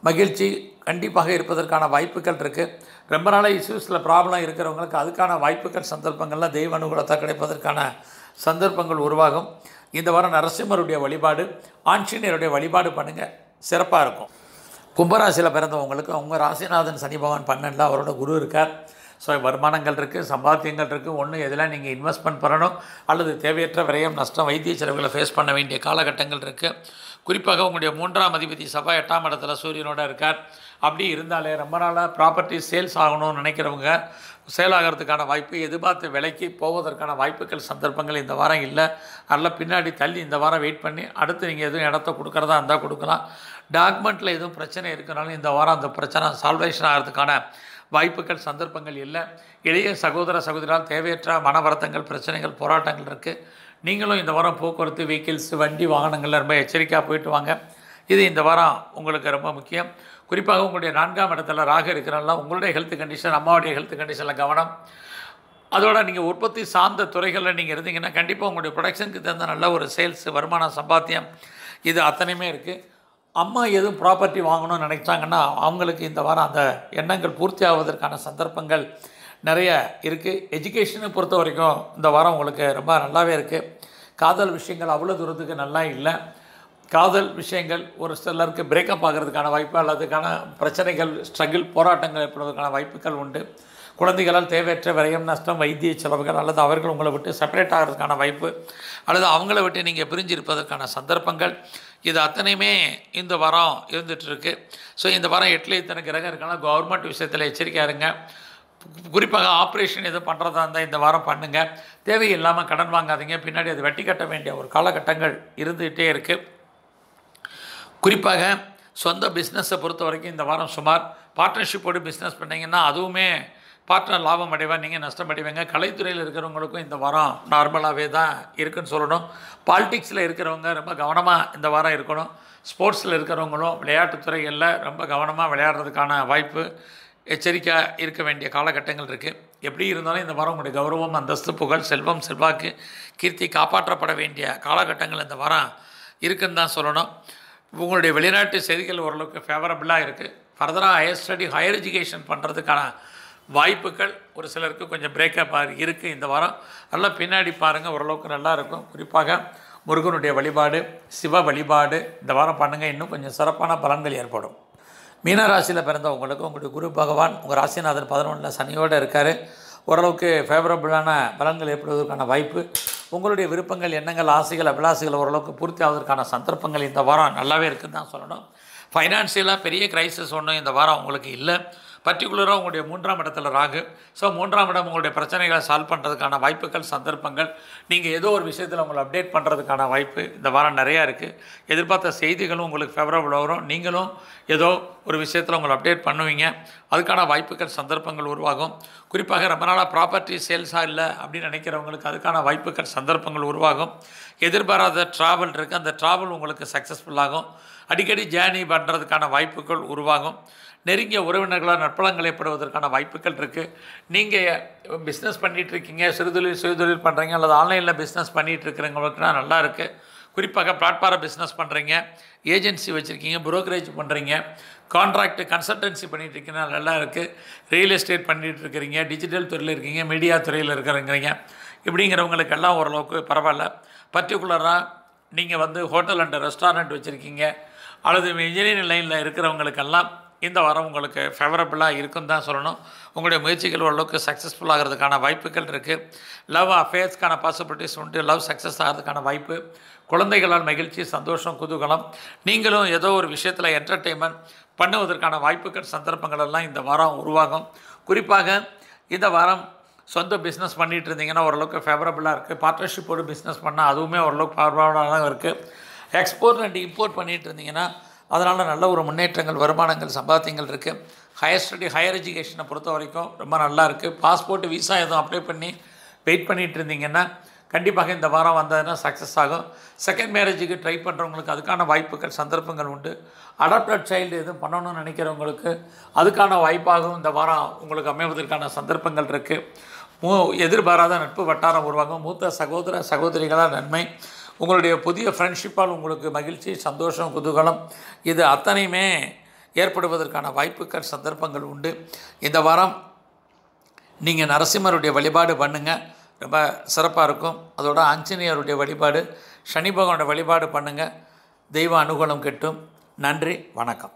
மகிழ்ச்சி கண்டிப்பாக இருப்பதற்கான வாய்ப்புகள் இருக்குது ரொம்ப நாளாக இஷ்யூஸில் ப்ராப்ளம் இருக்கிறவங்களுக்கு அதுக்கான வாய்ப்புகள் சந்தர்ப்பங்கள்லாம் தெய்வ அனுகூலத்தை கிடைப்பதற்கான சந்தர்ப்பங்கள் உருவாகும். இந்த வாரம் நரசிம்மருடைய வழிபாடு ஆஞ்சநேயருடைய வழிபாடு பண்ணுங்கள் சிறப்பாக இருக்கும். கும்பராசியில் பிறந்தவங்களுக்கு அவங்க ராசிநாதன் சனி பகவான் பன்னெண்டில் அவரோட குரு இருக்கார். ஸோ வருமானங்கள் இருக்குது சம்பாத்தியங்கள் இருக்குது ஒன்று எதெல்லாம் நீங்கள் இன்வெஸ்ட்மெண்ட் பண்ணணும் அல்லது தேவையற்ற விரயம் நஷ்டம் வைத்திய செலவுகளை ஃபேஸ் பண்ண வேண்டிய காலகட்டங்கள் இருக்குது குறிப்பாக உங்களுடைய மூன்றாம் அதிபதி சபா எட்டாம் இடத்துல சூரியனோட இருக்கார். அப்படி இருந்தாலே ரொம்ப நாளாக ப்ராப்பர்ட்டி சேல்ஸ் ஆகணும்னு நினைக்கிறவங்க சேல் ஆகிறதுக்கான வாய்ப்பு எதிர்பார்த்து விலைக்கு போவதற்கான வாய்ப்புகள் சந்தர்ப்பங்கள் இந்த வாரம் இல்லை. அதில் பின்னாடி தள்ளி இந்த வாரம் வெயிட் பண்ணி அடுத்து நீங்கள் எதுவும் இடத்த கொடுக்குறதா இருந்தால் கொடுக்கலாம். டாக்குமெண்ட்டில் எதுவும் பிரச்சனை இருக்கனாலும் இந்த வாரம் அந்த பிரச்சனை சால்வேஷன் ஆகிறதுக்கான வாய்ப்புகள் சந்தர்ப்பங்கள் இல்லை. இளைய சகோதர சகோதரால் தேவையற்ற மன வருத்தங்கள் பிரச்சனைகள் போராட்டங்கள் இருக்குது நீங்களும் இந்த வாரம் போக்குவரத்து வெஹிக்கிள்ஸ் வண்டி வாகனங்களில் ரொம்ப எச்சரிக்கையாக போயிட்டு வாங்க. இது இந்த வாரம் உங்களுக்கு ரொம்ப முக்கியம். குறிப்பாக உங்களுடைய நான்காம் இடத்துல ராக இருக்கிறனால உங்களுடைய ஹெல்த் கண்டிஷன் அம்மாவுடைய ஹெல்த் கண்டிஷனில் கவனம். அதோட நீங்கள் உற்பத்தி சார்ந்த துறைகளில் நீங்கள் இருந்தீங்கன்னா கண்டிப்பாக உங்களுடைய ப்ரொடக்ஷனுக்கு தகுந்த நல்ல ஒரு சேல்ஸ் வருமானம் சம்பாத்தியம் இது அத்தனையுமே இருக்குது அம்மா எதுவும் ப்ராப்பர்ட்டி வாங்கணும்னு நினைச்சாங்கன்னா அவங்களுக்கு இந்த வாரம் அந்த எண்ணங்கள் பூர்த்தி ஆவதற்கான சந்தர்ப்பங்கள் நிறைய இருக்குது எஜுகேஷனை பொறுத்த வரைக்கும் இந்த வாரம் உங்களுக்கு ரொம்ப நல்லாவே இருக்குது காதல் விஷயங்கள் அவ்வளோ தூரத்துக்கு நல்லா இல்லை. காதல் விஷயங்கள் ஒரு சிலருக்கு பிரேக்கப் ஆகிறதுக்கான வாய்ப்பு அல்லதுக்கான பிரச்சனைகள் ஸ்ட்ரகிள் போராட்டங்கள் ஏற்படுவதற்கான வாய்ப்புகள் உண்டு. குழந்தைகளால் தேவையற்ற விரயம் நஷ்டம் வைத்திய செலவுகள் அல்லது அவர்கள் உங்களை விட்டு செப்பரேட் ஆகிறதுக்கான வாய்ப்பு அல்லது அவங்கள விட்டு நீங்கள் பிரிஞ்சு இருப்பதற்கான சந்தர்ப்பங்கள். இது அத்தனையுமே இந்த வாரம் இருந்துகிட்ருக்கு ஸோ இந்த வாரம் எட்டில் இத்தனை கிரகம் இருக்கான கவர்மெண்ட் விஷயத்தில் எச்சரிக்கையாக இருங்க. குறிப்பாக ஆப்ரேஷன் எதுவும் பண்ணுறதா இருந்தால் இந்த வாரம் பண்ணுங்கள் தேவையில்லாமல் கடன் வாங்காதீங்க. பின்னாடி அது வெட்டி கட்ட வேண்டிய ஒரு காலகட்டங்கள் இருந்துகிட்டே இருக்குது குறிப்பாக சொந்த பிஸ்னஸை பொறுத்த வரைக்கும் இந்த வாரம் சுமார் பார்ட்னர்ஷிப்போடு பிஸ்னஸ் பண்ணிங்கன்னா அதுவுமே பார்ட்னர் லாபம் அடைவா நீங்கள் நஷ்டம் அடைவீங்க. கலைத்துறையில் இருக்கிறவங்களுக்கும் இந்த வாரம் நார்மலாகவே தான் இருக்குன்னு சொல்லணும். பாலிடிக்ஸில் இருக்கிறவங்க ரொம்ப கவனமாக இந்த வாரம் இருக்கணும். ஸ்போர்ட்ஸில் இருக்கிறவங்களும் விளையாட்டுத் துறைகளில் ரொம்ப கவனமாக விளையாடுறதுக்கான வாய்ப்பு எச்சரிக்கையாக இருக்க வேண்டிய காலகட்டங்கள் இருக்குது எப்படி இருந்தாலும் இந்த வாரம் உங்களுடைய கௌரவம் அந்தஸ்து புகழ் செல்வம் செல்வாக்கு கீர்த்தி காப்பாற்றப்பட வேண்டிய காலகட்டங்கள் இந்த வாரம் இருக்குன்னு தான் சொல்லணும். உங்களுடைய வெளிநாட்டு செய்திகள் ஓரளவுக்கு ஃபேவரபுளாக இருக்குது ஃபர்தராக ஹையர் ஸ்டடி ஹையர் எஜுகேஷன் பண்ணுறதுக்கான வாய்ப்புகள் ஒரு சிலருக்கு கொஞ்சம் பிரேக்கப் இருக்குது இந்த வாரம். நல்லா பின்னாடி பாருங்கள் ஓரளவுக்கு நல்லா இருக்கும். குறிப்பாக முருகனுடைய வழிபாடு சிவ வழிபாடு இந்த வாரம் பண்ணுங்கள் இன்னும் கொஞ்சம் சிறப்பான பலன்கள் ஏற்படும். மீனராசியில் பிறந்த உங்களுக்கு உங்களுடைய குரு பகவான் உங்கள் ராசிநாதன் பதினொன்றில் சனியோடு இருக்கார். ஓரளவுக்கு ஃபேவரபுளான பலன்கள் ஏற்படுவதற்கான வாய்ப்பு. உங்களுடைய விருப்பங்கள் எண்ணங்கள் ஆசைகள் அபிலாசைகள் ஓரளவுக்கு பூர்த்தி ஆவதற்கான சந்தர்ப்பங்கள் இந்த வாரம் நல்லாவே இருக்குன்னு தான் சொல்லணும். ஃபைனான்சியலாக பெரிய கிரைசிஸ் ஒன்றும் இந்த வாரம் உங்களுக்கு இல்லை. பர்டிகுலராக உங்களுடைய மூன்றாம் இடத்துல ராகு. ஸோ மூன்றாம் இடம் உங்களுடைய பிரச்சனைகளை சால்வ் பண்ணுறதுக்கான வாய்ப்புகள் சந்தர்ப்பங்கள். நீங்கள் ஏதோ ஒரு விஷயத்தில் உங்களை அப்டேட் பண்ணுறதுக்கான வாய்ப்பு இந்த வாரம் நிறையா இருக்குது எதிர்பார்த்த செய்திகளும் உங்களுக்கு ஃபேவரபுளாக வரும். நீங்களும் ஏதோ ஒரு விஷயத்தில் உங்களை அப்டேட் பண்ணுவீங்க. அதுக்கான வாய்ப்புகள் சந்தர்ப்பங்கள் உருவாகும். குறிப்பாக ரொம்ப நாளாக ப்ராப்பர்ட்டி சேல்ஸாக இல்லை அப்படின்னு நினைக்கிறவங்களுக்கு அதுக்கான வாய்ப்புகள் சந்தர்ப்பங்கள் உருவாகும். எதிர்பாராத ட்ராவல் இருக்குது அந்த ட்ராவல் உங்களுக்கு சக்ஸஸ்ஃபுல்லாகும் அடிக்கடி ஜேர்னி பண்ணுறதுக்கான வாய்ப்புகள் உருவாகும். நெருங்கிய உறவினர்களால் நற்பலங்கள் ஏற்படுவதற்கான வாய்ப்புகள் இருக்குது நீங்கள் பிஸ்னஸ் பண்ணிகிட்ருக்கீங்க சிறுதொழில் சுயதொழில் பண்ணுறீங்க அல்லது ஆன்லைனில் பிஸ்னஸ் பண்ணிகிட்ருக்கிறவங்களுக்குனா நல்லா இருக்குது குறிப்பாக பிளாட்ஃபார பிஸ்னஸ் பண்ணுறீங்க ஏஜென்சி வச்சுருக்கீங்க புரோக்கரேஜ் பண்ணுறீங்க கான்ட்ராக்ட் கன்சல்டன்சி பண்ணிகிட்டு இருக்கீங்கன்னா நல்லா இருக்குது ரியல் எஸ்டேட் பண்ணிகிட்டு இருக்கிறீங்க டிஜிட்டல் துறையில் இருக்கீங்க மீடியா துறையில் இருக்கிறங்கிறீங்க. இப்படிங்கிறவங்களுக்கெல்லாம் ஓரளவுக்கு பரவாயில்ல. பர்டிகுலராக நீங்கள் வந்து ஹோட்டல் அண்ட் ரெஸ்டாரண்ட் வச்சுருக்கீங்க அல்லது இன்ஜினியரிங் லைனில் இருக்கிறவங்களுக்கெல்லாம் இந்த வாரம் உங்களுக்கு ஃபேவரபுளாக இருக்குன்னு தான் சொல்லணும். உங்களுடைய முயற்சிகள் ஓரளவுக்கு சக்ஸஸ்ஃபுல் ஆகிறதுக்கான வாய்ப்புகள் இருக்குது லவ் அஃபேர்ஸ்க்கான பாசிபிலிட்டிஸ் உண்டு. லவ் சக்ஸஸ் ஆகிறதுக்கான வாய்ப்பு. குழந்தைகளால் மகிழ்ச்சி சந்தோஷம் குதூகலம். நீங்களும் ஏதோ ஒரு விஷயத்தில் என்டர்டெயின்மெண்ட் பண்ணுவதற்கான வாய்ப்புகள் சந்தர்ப்பங்கள் எல்லாம் இந்த வாரம் உருவாகும். குறிப்பாக இந்த வாரம் சொந்த பிஸ்னஸ் பண்ணிகிட்டு இருந்தீங்கன்னா ஓரளவுக்கு ஃபேவரபுளாக இருக்குது பார்ட்னர்ஷிப்போடு பிஸ்னஸ் பண்ணால் அதுவுமே ஓரளவுக்கு ஃபேவரபுளாக இருக்குது எக்ஸ்போர்ட் அண்ட் இம்போர்ட் பண்ணிகிட்டு இருந்தீங்கன்னா அதனால் நல்ல ஒரு முன்னேற்றங்கள் வருமானங்கள் சம்பாத்தியங்கள் இருக்குது ஹையர் ஸ்டடி ஹையர் எஜுகேஷனை பொறுத்த வரைக்கும் ரொம்ப நல்லா இருக்குது பாஸ்போர்ட் விசா எதுவும் அப்ளை பண்ணி வெயிட் பண்ணிகிட்டு இருந்தீங்கன்னா கண்டிப்பாக இந்த வாரம் வந்ததுன்னா சக்ஸஸ் ஆகும். செகண்ட் மேரேஜுக்கு ட்ரை பண்ணுறவங்களுக்கு அதுக்கான வாய்ப்புகள் சந்தர்ப்பங்கள் உண்டு. அடாப்டட் சைல்டு எதுவும் பண்ணணும்னு நினைக்கிறவங்களுக்கு அதுக்கான வாய்ப்பாகவும் இந்த வாரம் உங்களுக்கு அமைவதற்கான சந்தர்ப்பங்கள் இருக்குது மூ எதிர்பாராத நட்பு வட்டாரம் உருவாகும். மூத்த சகோதர சகோதரிகளாக நன்மை. உங்களுடைய புதிய ஃப்ரெண்ட்ஷிப்பால் உங்களுக்கு மகிழ்ச்சி சந்தோஷம் குதூகலம் இது அத்தனையுமே ஏற்படுவதற்கான வாய்ப்புகள் சந்தர்ப்பங்கள் உண்டு. இந்த வாரம் நீங்கள் நரசிம்மருடைய வழிபாடு பண்ணுங்கள் ரொம்ப சிறப்பாக இருக்கும். அதோட ஆஞ்சநேயருடைய வழிபாடு சனி பகவானோட வழிபாடு பண்ணுங்கள் தெய்வ அனுகூலம் கிட்டும். நன்றி வணக்கம்.